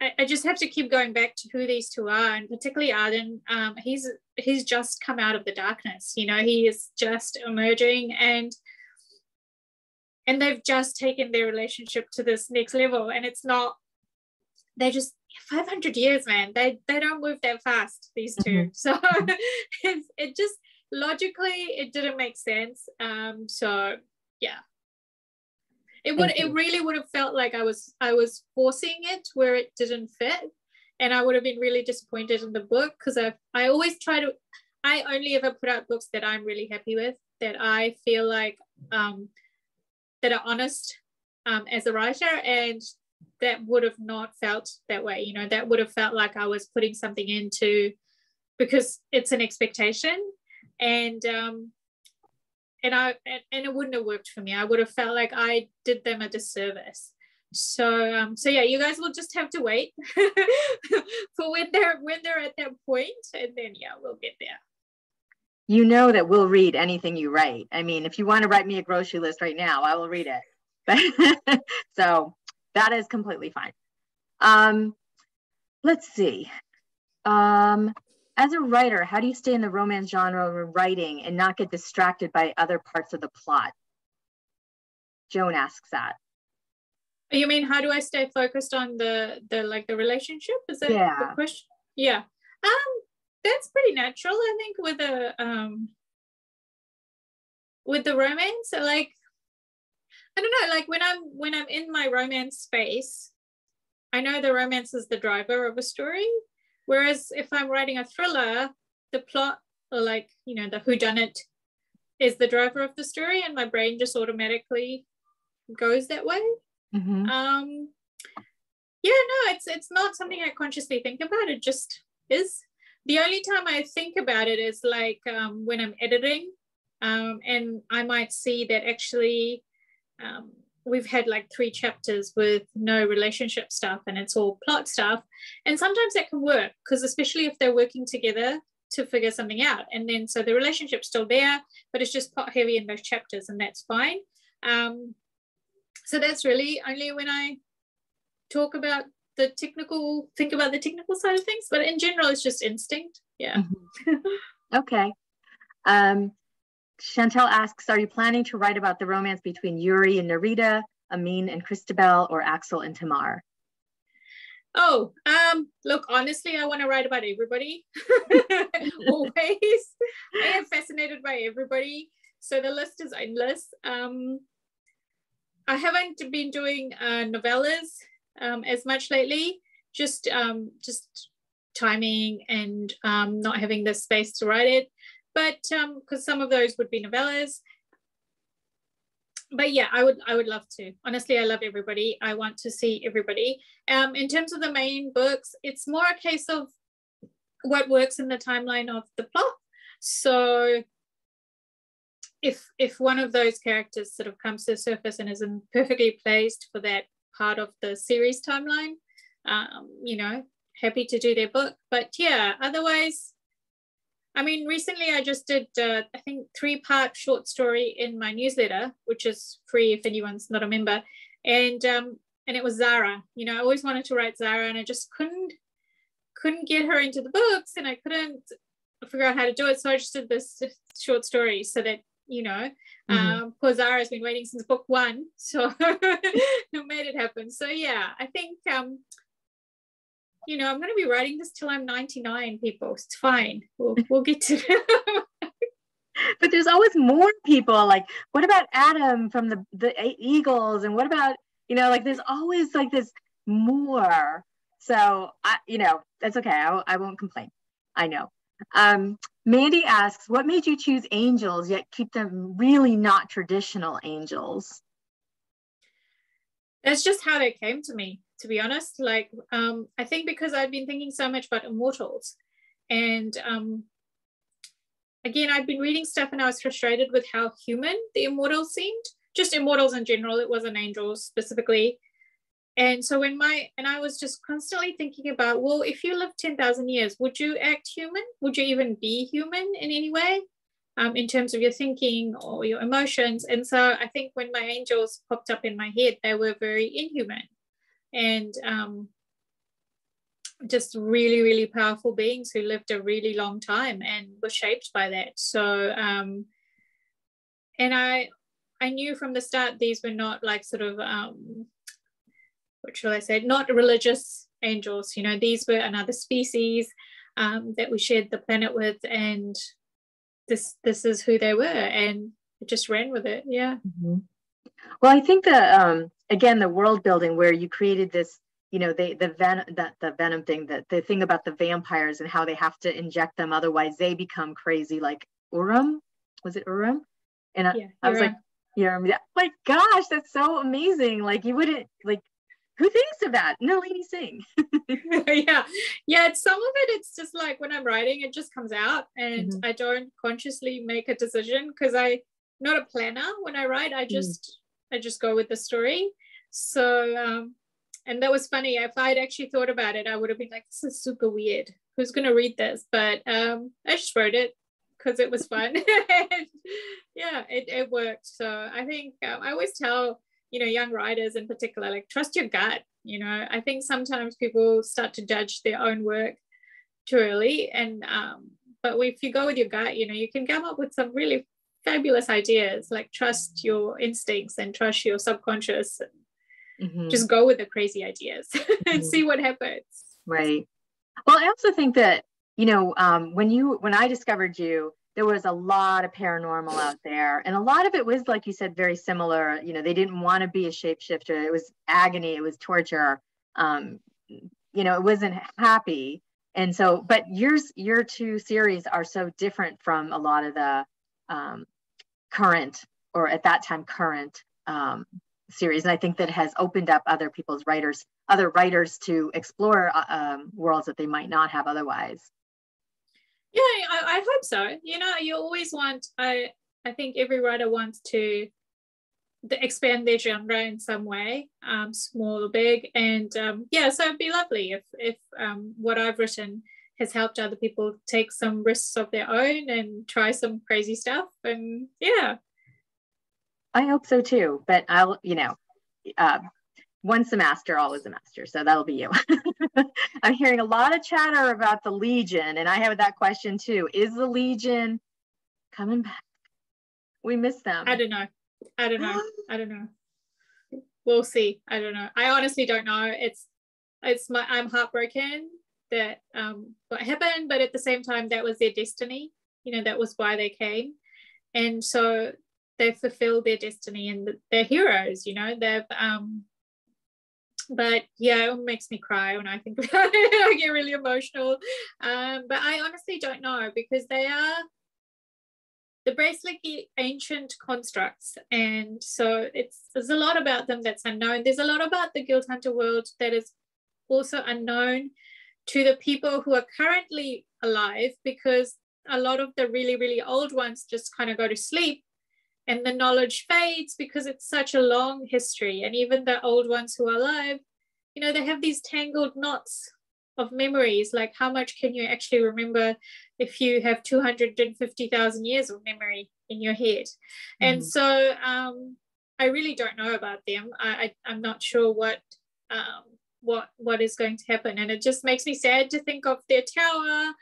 I, I just have to keep going back to who these two are, and particularly Aodhan. Um, he's he's just come out of the darkness. You know, he is just emerging, and and they've just taken their relationship to this next level and it's not they just 500 years man they they don't move that fast these 2 mm-hmm. so it, it just logically it didn't make sense. Um so yeah. It would it really would have felt like i was i was forcing it where it didn't fit. And i would have been really disappointed in the book because i i always try to i only ever put out books that i'm really happy with that i feel like um that are honest um, as a writer and that would have not felt that way you know that would have felt like i was putting something into because it's an expectation and um and i and, and it wouldn't have worked for me i would have felt like i did them a disservice so um so yeah you guys will just have to wait for when they're when they're at that point and then yeah we'll get there you know that we'll read anything you write. I mean, if you want to write me a grocery list right now, I will read it. so that is completely fine. Um, let's see. Um, as a writer, how do you stay in the romance genre when writing and not get distracted by other parts of the plot? Joan asks that. You mean how do I stay focused on the the like the relationship? Is that yeah. the question? Yeah. Um, that's pretty natural i think with a um with the romance like i don't know like when i'm when i'm in my romance space i know the romance is the driver of a story whereas if i'm writing a thriller the plot or like you know the who done it is the driver of the story and my brain just automatically goes that way. Mm-hmm. um yeah no it's it's not something i consciously think about. It just is. The only time I think about it is like um, when I'm editing, um, and I might see that actually um, we've had like three chapters with no relationship stuff and it's all plot stuff. And sometimes that can work because, especially if they're working together to figure something out. And then so the relationship's still there, but it's just plot heavy in those chapters, and that's fine. Um, so that's really only when I talk about the technical think about the technical side of things but in general it's just instinct yeah mm-hmm. okay um chantel asks are you planning to write about the romance between yuri and narita amin and christabel or axel and tamar? Oh um look honestly i want to write about everybody. Always. I am fascinated by everybody. So the list is endless. Um i haven't been doing uh, novellas um, as much lately, just um, just timing and um, not having the space to write it. But because um, some of those would be novellas. But yeah, I would I would love to. Honestly, I love everybody. I want to see everybody. Um, in terms of the main books, it's more a case of what works in the timeline of the plot. So if if one of those characters sort of comes to the surface and is perfectly placed for that part of the series timeline. Um, you know, happy to do their book. But yeah, otherwise, I mean, recently I just did, uh, I think, three part short story in my newsletter, which is free if anyone's not a member. And um, and it was Zara. You know, I always wanted to write Zara, and I just couldn't couldn't get her into the books, and I couldn't figure out how to do it. So I just did this short story so that you know Mm-hmm. Um, poor Zara has been waiting since book one, so who made it happen. So yeah, I think um, you know I'm going to be writing this till I'm 99. People, it's fine. We'll we'll get to. but there's always more people. Like, what about Adam from the the Eagles, and what about you know, like there's always like this more. So I, you know, that's okay. I, I won't complain. I know. Um, Mandy asks, what made you choose angels yet keep them really not traditional angels? That's just how they came to me, to be honest. Like, um, I think because I've been thinking so much about immortals. And um, again, I'd been reading stuff and I was frustrated with how human the immortals seemed. Just immortals in general, it wasn't angels specifically and so when my and i was just constantly thinking about well if you live 10,000 years would you act human would you even be human in any way um, in terms of your thinking or your emotions and so i think when my angels popped up in my head they were very inhuman and um, just really really powerful beings who lived a really long time and were shaped by that so um, and i I knew from the start these were not like sort of um, what shall I say, not religious angels. You know, these were another species um, that we shared the planet with, and this this is who they were, and it just ran with it. Yeah. Mm-hmm. Well, I think that um, again, the world building where you created this, you know, they the ven the, the venom thing, that the thing about the vampires and how they have to inject them, otherwise they become crazy, like Uram. Was it Uram? And I, yeah, I was like, yeah, my gosh, that's so amazing. Like you wouldn't like who thinks of that? Nalini Singh. yeah. Yeah. It's some of it, it's just like when I'm writing, it just comes out and mm-hmm. I don't consciously make a decision because I not a planner when I write. I mm. just mm. I just go with the story. So um and that was funny. If I'd actually thought about it, I would have been like, this is super weird. Who's gonna read this? But um I just wrote it because it was fun. and yeah, it, it worked. So I think um, I always tell you know young writers in particular like trust your gut you know i think sometimes people start to judge their own work too early and um, but if you go with your gut you know you can come up with some really fabulous ideas. Like trust your instincts and trust your subconscious and mm-hmm. just go with the crazy ideas mm-hmm. and see what happens. Right. Well i also think that you know um, when you when i discovered you there was a lot of paranormal out there. And a lot of it was like you said very similar. You know they didn't want to be a shapeshifter. It was agony. It was torture. Um, you know it wasn't happy. And so but yours your two series are so different from a lot of the um, current or at that time current um, series and i think that has opened up other people's writers other writers to explore uh, um, worlds that they might not have otherwise yeah, I, I hope so. You know, you always want. I I think every writer wants to expand their genre in some way, um, small or big. And um, yeah, so it'd be lovely if if um, what I've written has helped other people take some risks of their own and try some crazy stuff. And yeah, I hope so too. But I'll, you know, uh, once a master, always a master. So that'll be you. I'm hearing a lot of chatter about the Legion, and I have that question too. Is the Legion coming back? We miss them. I don't know. I don't know. I don't know. We'll see. I don't know. I honestly don't know. It's it's my I'm heartbroken that um what happened, but at the same time that was their destiny. You know, that was why they came. And so they've fulfilled their destiny and they're heroes, you know, they've um but yeah, it makes me cry when I think about it. I get really emotional. Um, but I honestly don't know because they are the Bracelague ancient constructs, and so it's there's a lot about them that's unknown. There's a lot about the Guild Hunter world that is also unknown to the people who are currently alive because a lot of the really really old ones just kind of go to sleep and the knowledge fades because it's such a long history. And even the old ones who are alive you know they have these tangled knots of memories like how much can you actually remember if you have 250,000 years of memory in your head? Mm-hmm. and so um, i really don't know about them. I, I am not sure what um, what what is going to happen and it just makes me sad to think of their tower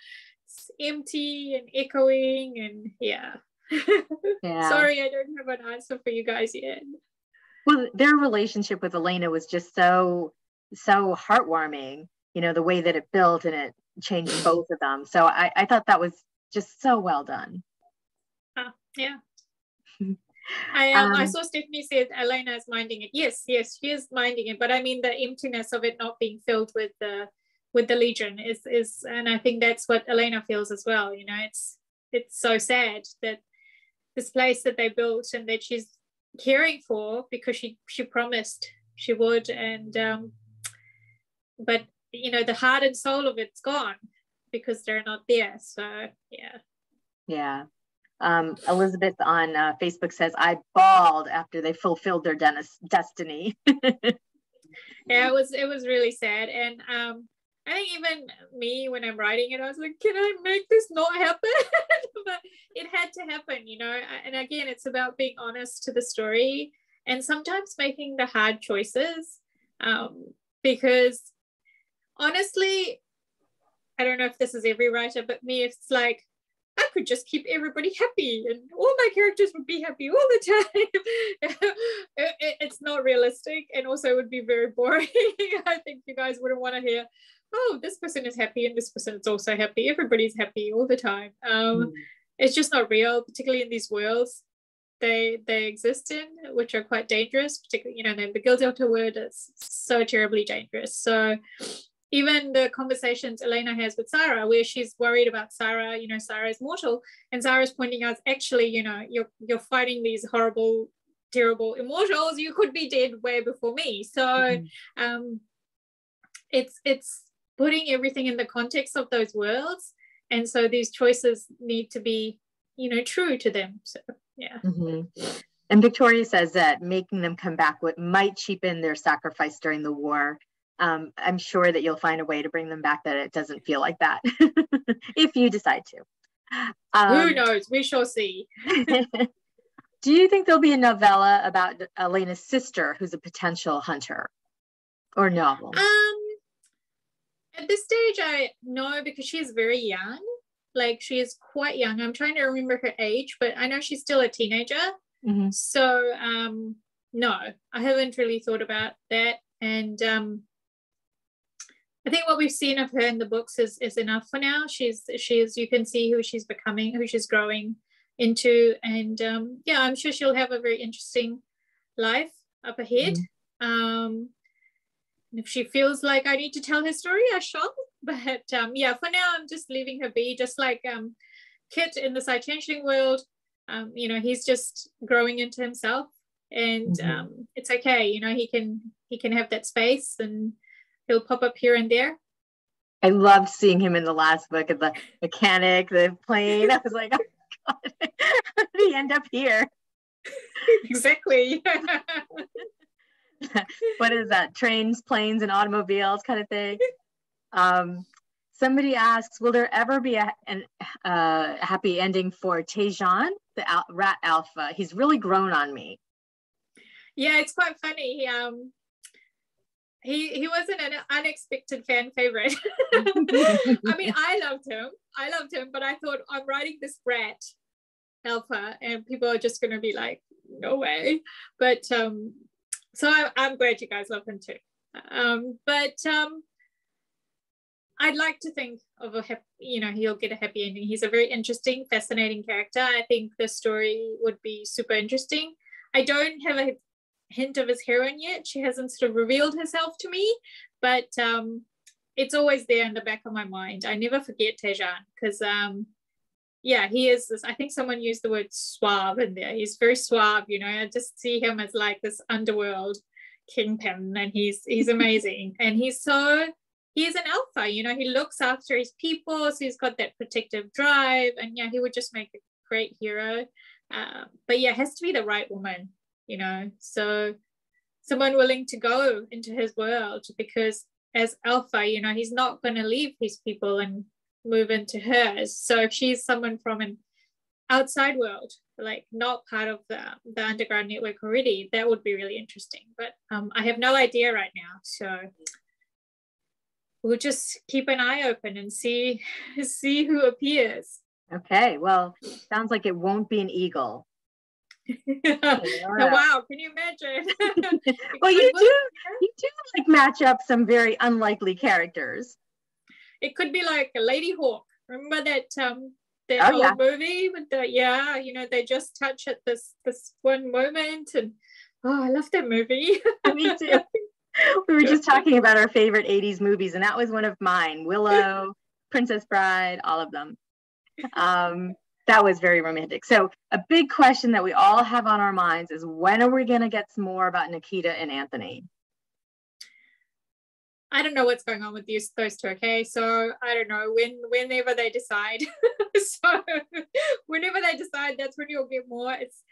it's empty and echoing and yeah yeah. Sorry, I don't have an answer for you guys yet. Well, their relationship with Elena was just so so heartwarming. You know the way that it built and it changed both of them. So I, I thought that was just so well done. Uh, yeah. I um, um, I saw Stephanie said Elena is minding it. Yes, yes, she is minding it. But I mean the emptiness of it not being filled with the with the Legion is is, and I think that's what Elena feels as well. You know, it's it's so sad that this place that they built and that she's caring for because she she promised she would and um but you know the heart and soul of it's gone because they're not there so yeah yeah um, Elizabeth on uh, Facebook says, I bawled after they fulfilled their destiny. yeah, it was it was really sad. And um, I think even me when I'm writing it, I was like, can I make this not happen? but it had to happen, you know. And again, it's about being honest to the story and sometimes making the hard choices. Um, because honestly, I don't know if this is every writer, but me, it's like I could just keep everybody happy and all my characters would be happy all the time. it, it's not realistic and also would be very boring. I think you guys wouldn't want to hear, oh, this person is happy and this person is also happy. Everybody's happy all the time. Um, mm. It's just not real, particularly in these worlds they they exist in, which are quite dangerous, particularly, you know, the, the Guild Hunter word is so terribly dangerous. So even the conversations Elena has with Sarah, where she's worried about Sarah, you know, Sarah is mortal, and Sarah's pointing out, actually, you know, you're you're fighting these horrible, terrible immortals. You could be dead way before me. So, mm-hmm. um, it's it's putting everything in the context of those worlds, and so these choices need to be, you know, true to them. So, yeah. Mm-hmm. And Victoria says that making them come back would, might cheapen their sacrifice during the war um, I'm sure that you'll find a way to bring them back that it doesn't feel like that if you decide to. Um, Who knows? We shall see. do you think there'll be a novella about Elena's sister who's a potential hunter or novel? Um, at this stage, I know because she's very young. Like she is quite young. I'm trying to remember her age, but I know she's still a teenager. Mm-hmm. So um, no, I haven't really thought about that. And um, I think what we've seen of her in the books is is enough for now. She's she's you can see who she's becoming, who she's growing into, and um, yeah, I'm sure she'll have a very interesting life up ahead. Mm. Um, if she feels like I need to tell her story, I shall. But um, yeah, for now, I'm just leaving her be, just like um, Kit in the Psy Changeling world. Um, you know, he's just growing into himself, and mm-hmm. um, it's okay. You know, he can he can have that space and he'll pop up here and there. I loved seeing him in the last book of the mechanic, the plane. I was like, oh God, how did he end up here? Exactly. what is that? Trains, planes, and automobiles kind of thing. Um, somebody asks, will there ever be a an, uh, happy ending for Teijan, the al- rat alpha? He's really grown on me. Yeah, it's quite funny. He, um, he he wasn't an unexpected fan favorite. I mean, I loved him. I loved him, but I thought I'm writing this brat alpha, and people are just gonna be like, no way. But um, so I, I'm glad you guys love him too. Um, but um, I'd like to think of a happy, you know, he'll get a happy ending. He's a very interesting, fascinating character. I think the story would be super interesting. I don't have a hint of his heroine yet. She hasn't sort of revealed herself to me, but um, it's always there in the back of my mind. I never forget Teijan because, um, yeah, he is this. I think someone used the word suave in there. He's very suave, you know. I just see him as like this underworld kingpin, and he's he's amazing, and he's so he's an alpha, you know. He looks after his people, so he's got that protective drive, and yeah, he would just make a great hero. Uh, but yeah, it has to be the right woman you know so someone willing to go into his world because as alpha you know he's not going to leave his people and move into hers. So if she's someone from an outside world like not part of the, the underground network already that would be really interesting. But um, i have no idea right now. So we'll just keep an eye open and see see who appears. Okay well sounds like it won't be an eagle wow, can you imagine? well, you do you do like match up some very unlikely characters. It could be like a Ladyhawke. Remember that um that oh, old yeah. movie with the yeah, you know, they just touch at this this one moment and oh I love that movie. Me too. We were just talking about our favorite 80s movies, and that was one of mine. Willow, Princess Bride, all of them. Um, that was very romantic. So a big question that we all have on our minds is when are we going to get some more about Nikita and Anthony? I don't know what's going on with these those two. Okay, so I don't know when whenever they decide. so whenever they decide, that's when you'll get more. It's.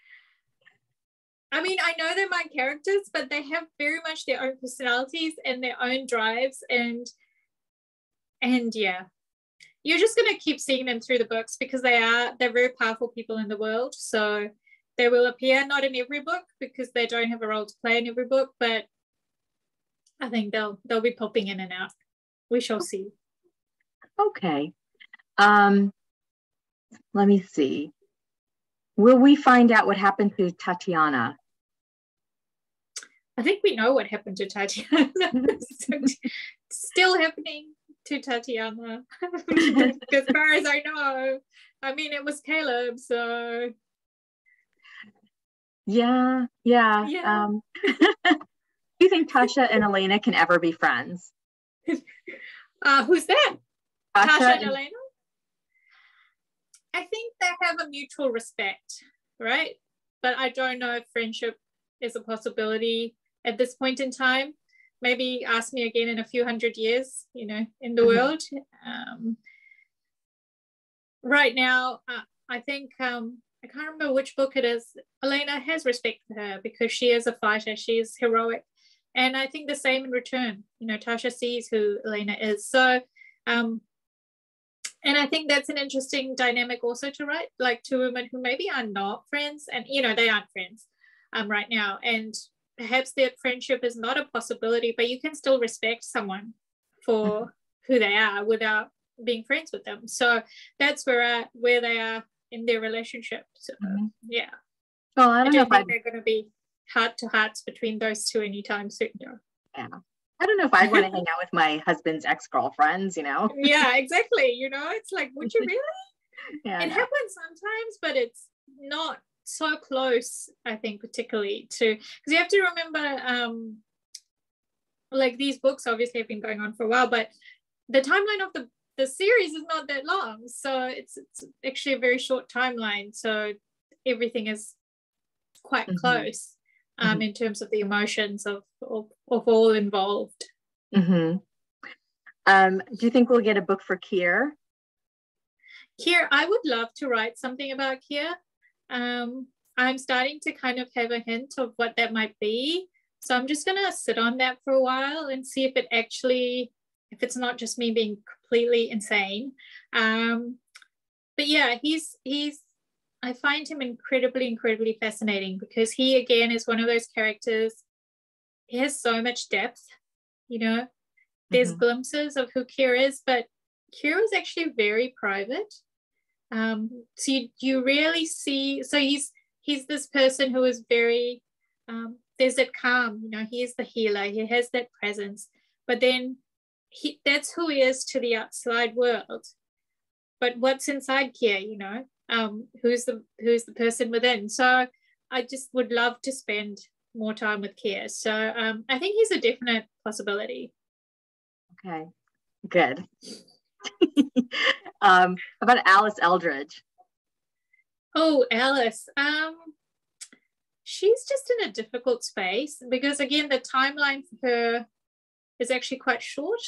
I mean, I know they're my characters, but they have very much their own personalities and their own drives, and and yeah, you're just going to keep seeing them through the books because they are they're very powerful people in the world so they will appear not in every book because they don't have a role to play in every book but i think they'll they'll be popping in and out we shall see okay um let me see. Will we find out what happened to Tatiana? I think we know what happened to Tatiana. Still happening to Tatiana, as far as I know. I mean, it was Kaleb, so. Yeah, yeah. yeah. Um, do you think Tasha and Elena can ever be friends? Uh, who's that? Tasha, Tasha and, and Elena? I think they have a mutual respect, right? But I don't know if friendship is a possibility at this point in time. Maybe ask me again in a few hundred years, you know, in the mm-hmm. world. Um, right now, uh, I think um, I can't remember which book it is. Elena has respect for her because she is a fighter. She is heroic, and I think the same in return. You know, Tasha sees who Elena is. So um, and I think that's an interesting dynamic also to write, like two women who maybe are not friends, and you know they aren't friends um, right now, and perhaps their friendship is not a possibility, but you can still respect someone for mm-hmm. who they are without being friends with them. So that's where I, where they are in their relationship. So mm-hmm. yeah. Well, I don't, I don't know if they're going to be heart to hearts between those two anytime soon. Yeah. I don't know if I'd want to hang out with my husband's ex girlfriends, you know? yeah, exactly. You know, it's like, would you really? yeah. It no. happens sometimes, but it's not so close, I think, particularly to, because you have to remember, um, like these books obviously have been going on for a while, but the timeline of the, the series is not that long. So it's, it's actually a very short timeline. So everything is quite mm-hmm. close um, mm-hmm. in terms of the emotions of, of, of all involved. Mm-hmm. Um, do you think we'll get a book for Keir? Keir, I would love to write something about Keir. Um, I'm starting to kind of have a hint of what that might be. So I'm just going to sit on that for a while and see if it actually, if it's not just me being completely insane. Um, but yeah, he's he's I find him incredibly, incredibly fascinating because he again is one of those characters. He has so much depth, you know. There's mm-hmm. glimpses of who Keir is, but Keir is actually very private. Um, so you, you rarely see. So he's he's this person who is very. Um, there's that calm, you know. He is the healer. He has that presence, but then he that's who he is to the outside world. But what's inside Keir, you know? um, who's the who's the person within. So I just would love to spend more time with Keir. So um, I think he's a definite possibility. Okay, good. um, about Alice Eldridge? Oh, Alice. Um, she's just in a difficult space because again, the timeline for her is actually quite short.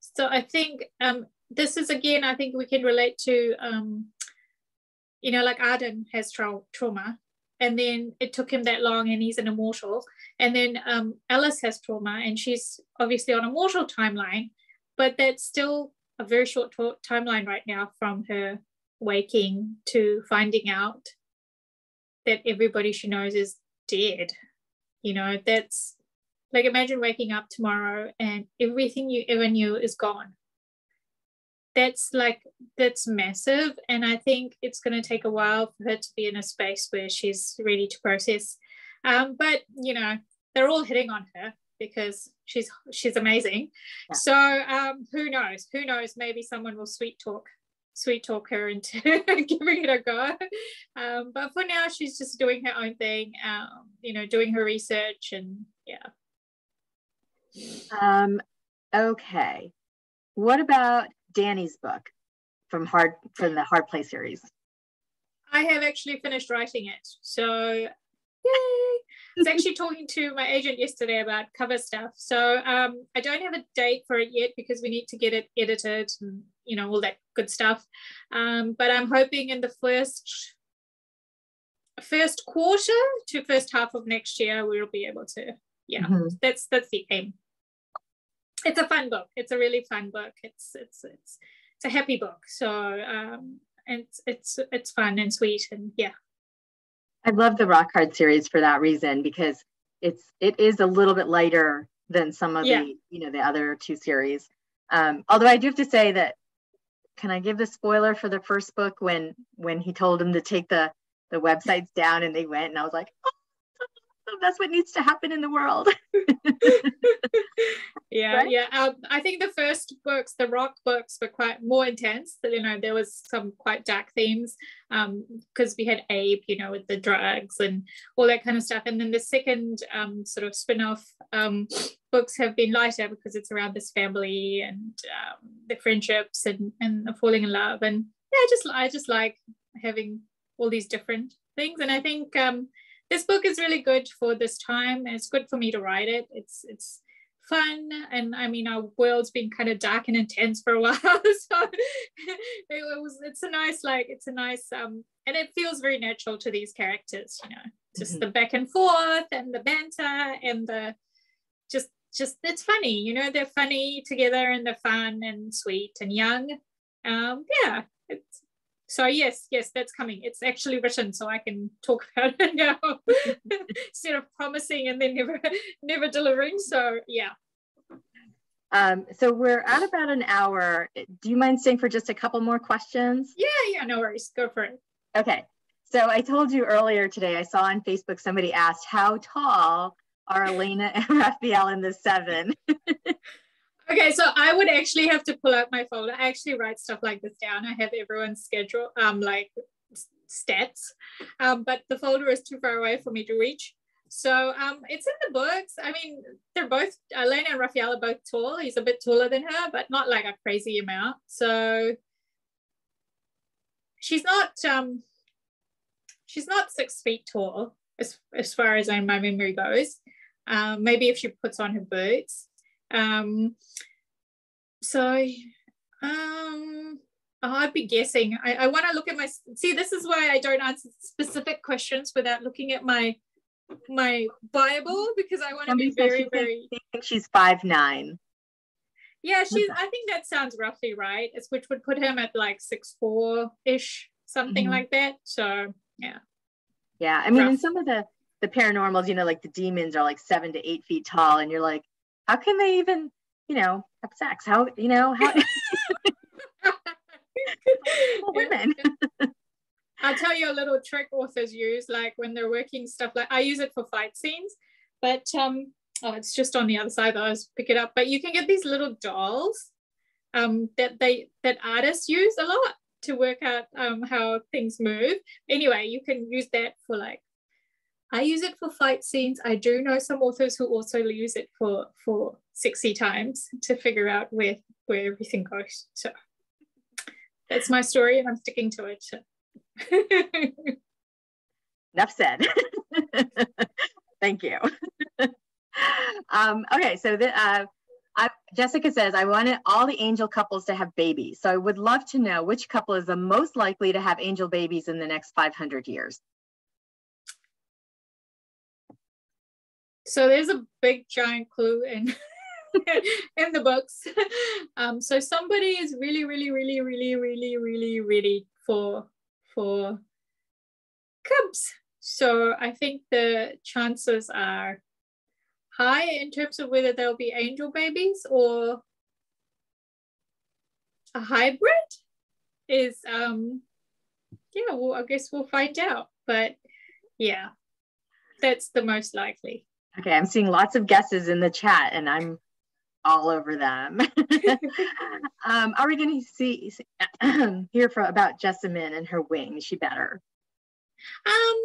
So I think um, this is again, I think we can relate to um, you know, like Aodhan has tra- trauma, and then it took him that long, and he's an immortal. And then um, Alice has trauma, and she's obviously on a mortal timeline, but that's still a very short t- timeline right now from her waking to finding out that everybody she knows is dead. You know, that's like imagine waking up tomorrow and everything you ever knew is gone. That's like that's massive and i think it's going to take a while for her to be in a space where she's ready to process. Um, but you know they're all hitting on her because she's she's amazing yeah. so um, who knows who knows maybe someone will sweet talk sweet talk her into giving it a go um, but for now she's just doing her own thing um, you know doing her research and yeah um okay what about Danny's book from hard from the hard play series? I have actually finished writing it. So yay! I was actually talking to my agent yesterday about cover stuff. So um, I don't have a date for it yet because we need to get it edited and you know all that good stuff. Um, but I'm hoping in the first first quarter to first half of next year we'll be able to. Yeah, mm-hmm. that's that's the aim it's a fun book. It's a really fun book. It's it's it's it's a happy book. So um, it's it's it's fun and sweet and yeah. I love the rock hard series for that reason because it's it is a little bit lighter than some of yeah. the you know the other two series. Um, although I do have to say that can I give the spoiler for the first book when when he told him to take the the websites down and they went and I was like, oh, that's what needs to happen in the world. yeah, right? yeah. Um, I think the first books, the rock books, were quite more intense. You know, there was some quite dark themes because um, we had Abe, you know, with the drugs and all that kind of stuff. And then the second um, sort of spin-off um, books have been lighter because it's around this family and um, the friendships and and the falling in love. And yeah, I just I just like having all these different things. And I think um, this book is really good for this time. It's good for me to write it. It's it's fun and I mean our world's been kind of dark and intense for a while. so it was it's a nice like it's a nice um and it feels very natural to these characters, you know, just mm-hmm. the back and forth and the banter and the just just it's funny, you know, they're funny together and they're fun and sweet and young. Um yeah, it's so yes yes that's coming. It's actually written so i can talk about it now. Instead of promising and then never never delivering so yeah. Um, so we're at about an hour. Do you mind staying for just a couple more questions? Yeah yeah no worries. Go for it. Okay. So i told you earlier today i saw on facebook somebody asked how tall are elena and raphael in the seven Okay, so I would actually have to pull out my folder. I actually write stuff like this down. I have everyone's schedule, um, like stats, um, but the folder is too far away for me to reach. So um, it's in the books. I mean, they're both Elena and Raphael are both tall. He's a bit taller than her, but not like a crazy amount. So she's not um, she's not six feet tall as as far as my memory goes. Um, maybe if she puts on her boots. Um, so um, I'd be guessing. I, I want to look at my see. This is why I don't answer specific questions without looking at my my Bible because I want to be very very. she's five nine. Yeah, she's. I think that sounds roughly right. It's which would put him at like six four ish, something mm-hmm. like that. So yeah. Yeah, I mean, Rough. in some of the the paranormals, you know, like the demons are like seven to eight feet tall, and you're like, how can they even, you know, have sex? How, you know, how women. I'll tell you a little trick authors use, like when they're working stuff like I use it for fight scenes, but um, oh, it's just on the other side. I was pick it up, but you can get these little dolls um, that they that artists use a lot to work out um, how things move. Anyway, you can use that for like I use it for fight scenes. I do know some authors who also use it for for sexy times to figure out where where everything goes. So that's my story, and I'm sticking to it. Enough said. Thank you. um, okay, so the, uh, I, Jessica says, I wanted all the angel couples to have babies. So I would love to know which couple is the most likely to have angel babies in the next 500 years. So there's a big giant clue in in the books. Um, so somebody is really, really, really, really, really, really ready for for cubs. So I think the chances are high in terms of whether they'll be angel babies or a hybrid is um yeah well i guess we'll find out but yeah that's the most likely Okay, I'm seeing lots of guesses in the chat and I'm all over them. um, are we going to see hear from about Jessamine and her wing? Is she better? Um,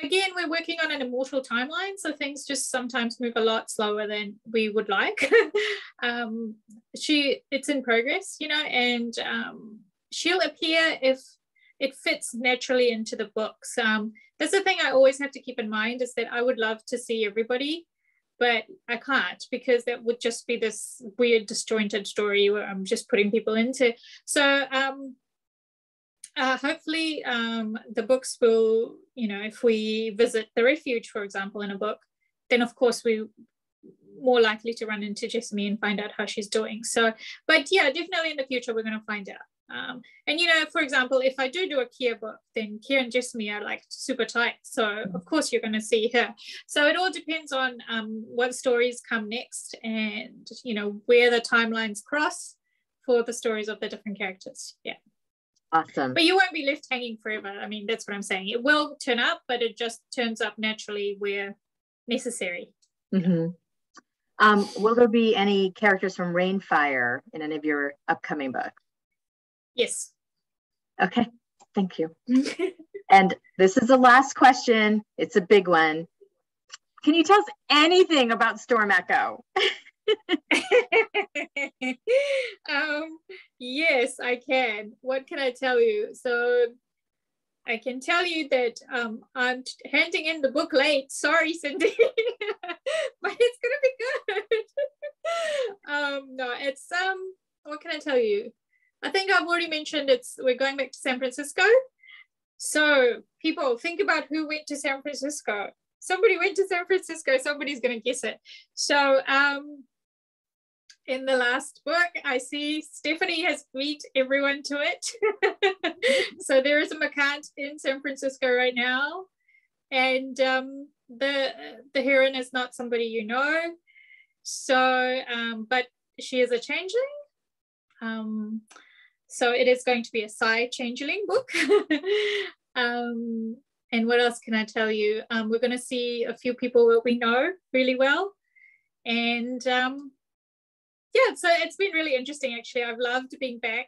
again, we're working on an immortal timeline, so things just sometimes move a lot slower than we would like. um, she, it's in progress, you know, and um, she'll appear if it fits naturally into the books. Um, that's the thing I always have to keep in mind is that I would love to see everybody, but I can't because that would just be this weird disjointed story where I'm just putting people into. So um, uh, hopefully um, the books will, you know, if we visit the refuge, for example, in a book, then of course we more likely to run into Jessamine and find out how she's doing. So, but yeah, definitely in the future we're going to find out. Um, and you know, for example, if I do do a Keir book, then Keir and Jessamine are like super tight. So of course you're going to see her. So it all depends on um, what stories come next, and you know where the timelines cross for the stories of the different characters. Yeah. Awesome. But you won't be left hanging forever. I mean, that's what I'm saying. It will turn up, but it just turns up naturally where necessary. Mm-hmm. Um, will there be any characters from Rainfire in any of your upcoming books? Yes. Okay, thank you. and this is the last question. It's a big one. Can you tell us anything about Storm Echo? um, yes, I can. What can I tell you? So I can tell you that um, I'm handing in the book late. Sorry, Cindy, but it's gonna be good. um, no, it's um, what can I tell you? I think I've already mentioned it's we're going back to San Francisco. So people think about who went to San Francisco. Somebody went to San Francisco. Somebody's gonna guess it. So um, in the last book, I see Stephanie has beat everyone to it. so there is a Mercant in San Francisco right now. And um, the the heroine is not somebody you know. So, um, but she is a changeling. Um, so it is going to be a Psy changeling book. um, and what else can I tell you? Um, we're going to see a few people that we know really well. And um, yeah, so it's been really interesting actually. I've loved being back.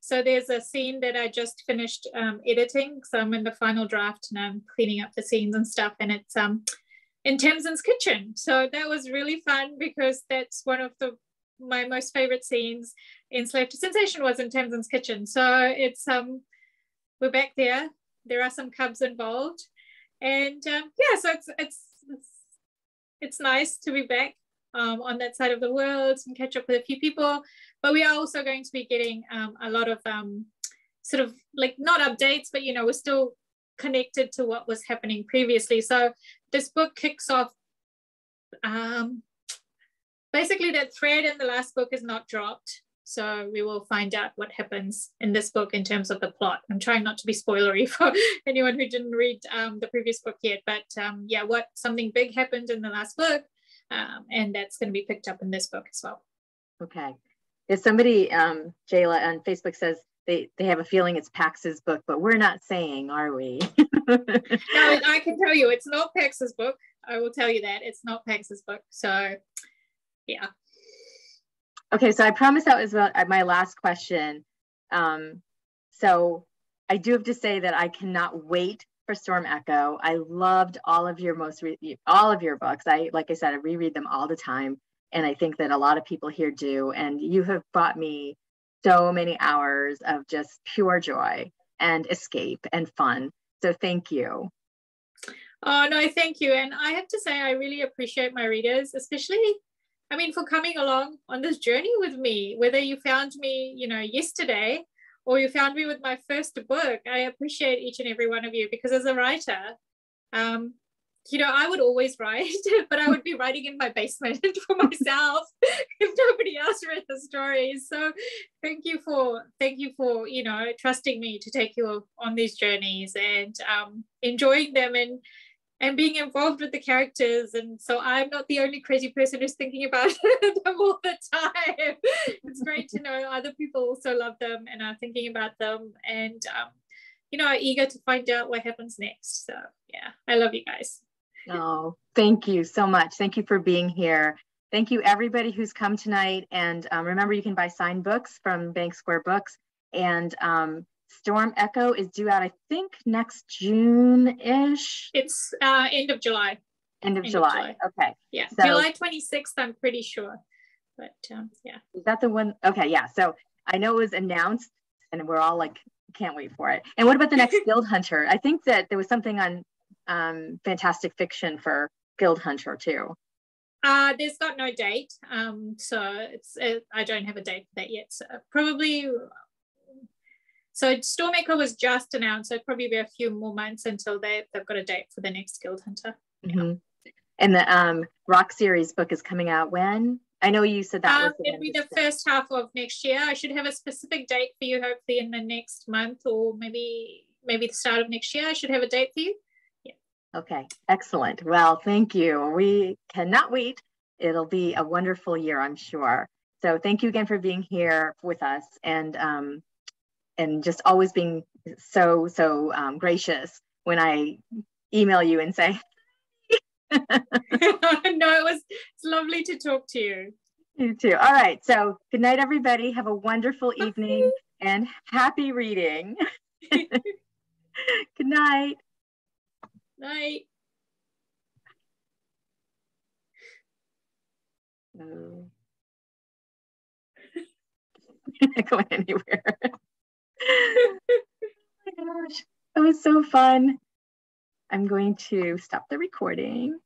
So there's a scene that I just finished um, editing. So I'm in the final draft and I'm cleaning up the scenes and stuff. And it's um, in Tamsin's kitchen. So that was really fun because that's one of the my most favorite scenes in Slave to Sensation was in Tamsin's kitchen. So it's um we're back there. There are some cubs involved. And um, yeah, so it's, it's it's it's nice to be back um, on that side of the world and catch up with a few people. But we are also going to be getting um, a lot of um, sort of like not updates, but you know, we're still connected to what was happening previously. So this book kicks off. Um, basically, that thread in the last book is not dropped. So we will find out what happens in this book in terms of the plot. I'm trying not to be spoilery for anyone who didn't read um, the previous book yet, but um, yeah, what something big happened in the last book, um, and that's going to be picked up in this book as well. Okay. If somebody, um, Jayla on Facebook says they, they have a feeling it's Pax's book, but we're not saying, are we? no, I can tell you it's not Pax's book. I will tell you that it's not Pax's book. So, yeah. Okay, so I promised that was my last question. Um, so I do have to say that I cannot wait for Storm Echo. I loved all of your most re- all of your books. I like I said, I reread them all the time, and I think that a lot of people here do. And you have brought me so many hours of just pure joy and escape and fun. So thank you. Oh no, thank you. And I have to say, I really appreciate my readers, especially. I mean, for coming along on this journey with me, whether you found me, you know, yesterday or you found me with my first book. I appreciate each and every one of you because as a writer, um, you know, I would always write, but I would be writing in my basement for myself if nobody else read the stories. So thank you for thank you for you know trusting me to take you on these journeys and um, enjoying them and and being involved with the characters. And so I'm not the only crazy person who's thinking about them all the time. It's great to know other people also love them and are thinking about them and, um, you know, are eager to find out what happens next. So, yeah, I love you guys. Oh, thank you so much. Thank you for being here. Thank you, everybody who's come tonight. And um, remember, you can buy signed books from Bank Square Books. And um, Storm Echo is due out, I think, next June-ish. It's uh, end of July. End of, end July. of July. Okay. Yeah, so, July 26th, I'm pretty sure. But um, yeah. Is that the one? Okay, yeah. So I know it was announced and we're all like, can't wait for it. And what about the next Guild Hunter? I think that there was something on um, Fantastic Fiction for Guild Hunter too. Uh, there's got no date, um, so it's it, I don't have a date for that yet. So probably so Storm Echo was just announced, so probably be a few more months until they, they've got a date for the next Guild Hunter. Mm-hmm. And the um, Rock series book is coming out when? I know you said that um, It'll be the first half of next year. I should have a specific date for you, hopefully in the next month or maybe maybe the start of next year. I should have a date for you. Yeah. Okay, excellent. Well, thank you. We cannot wait. It'll be a wonderful year, I'm sure. So thank you again for being here with us and um, and just always being so so um, gracious when I email you and say. no, it was it's lovely to talk to you. You too. All right. So good night, everybody. Have a wonderful evening and happy reading. good night. Night. No. going anywhere. Oh my gosh, that was so fun. I'm going to stop the recording.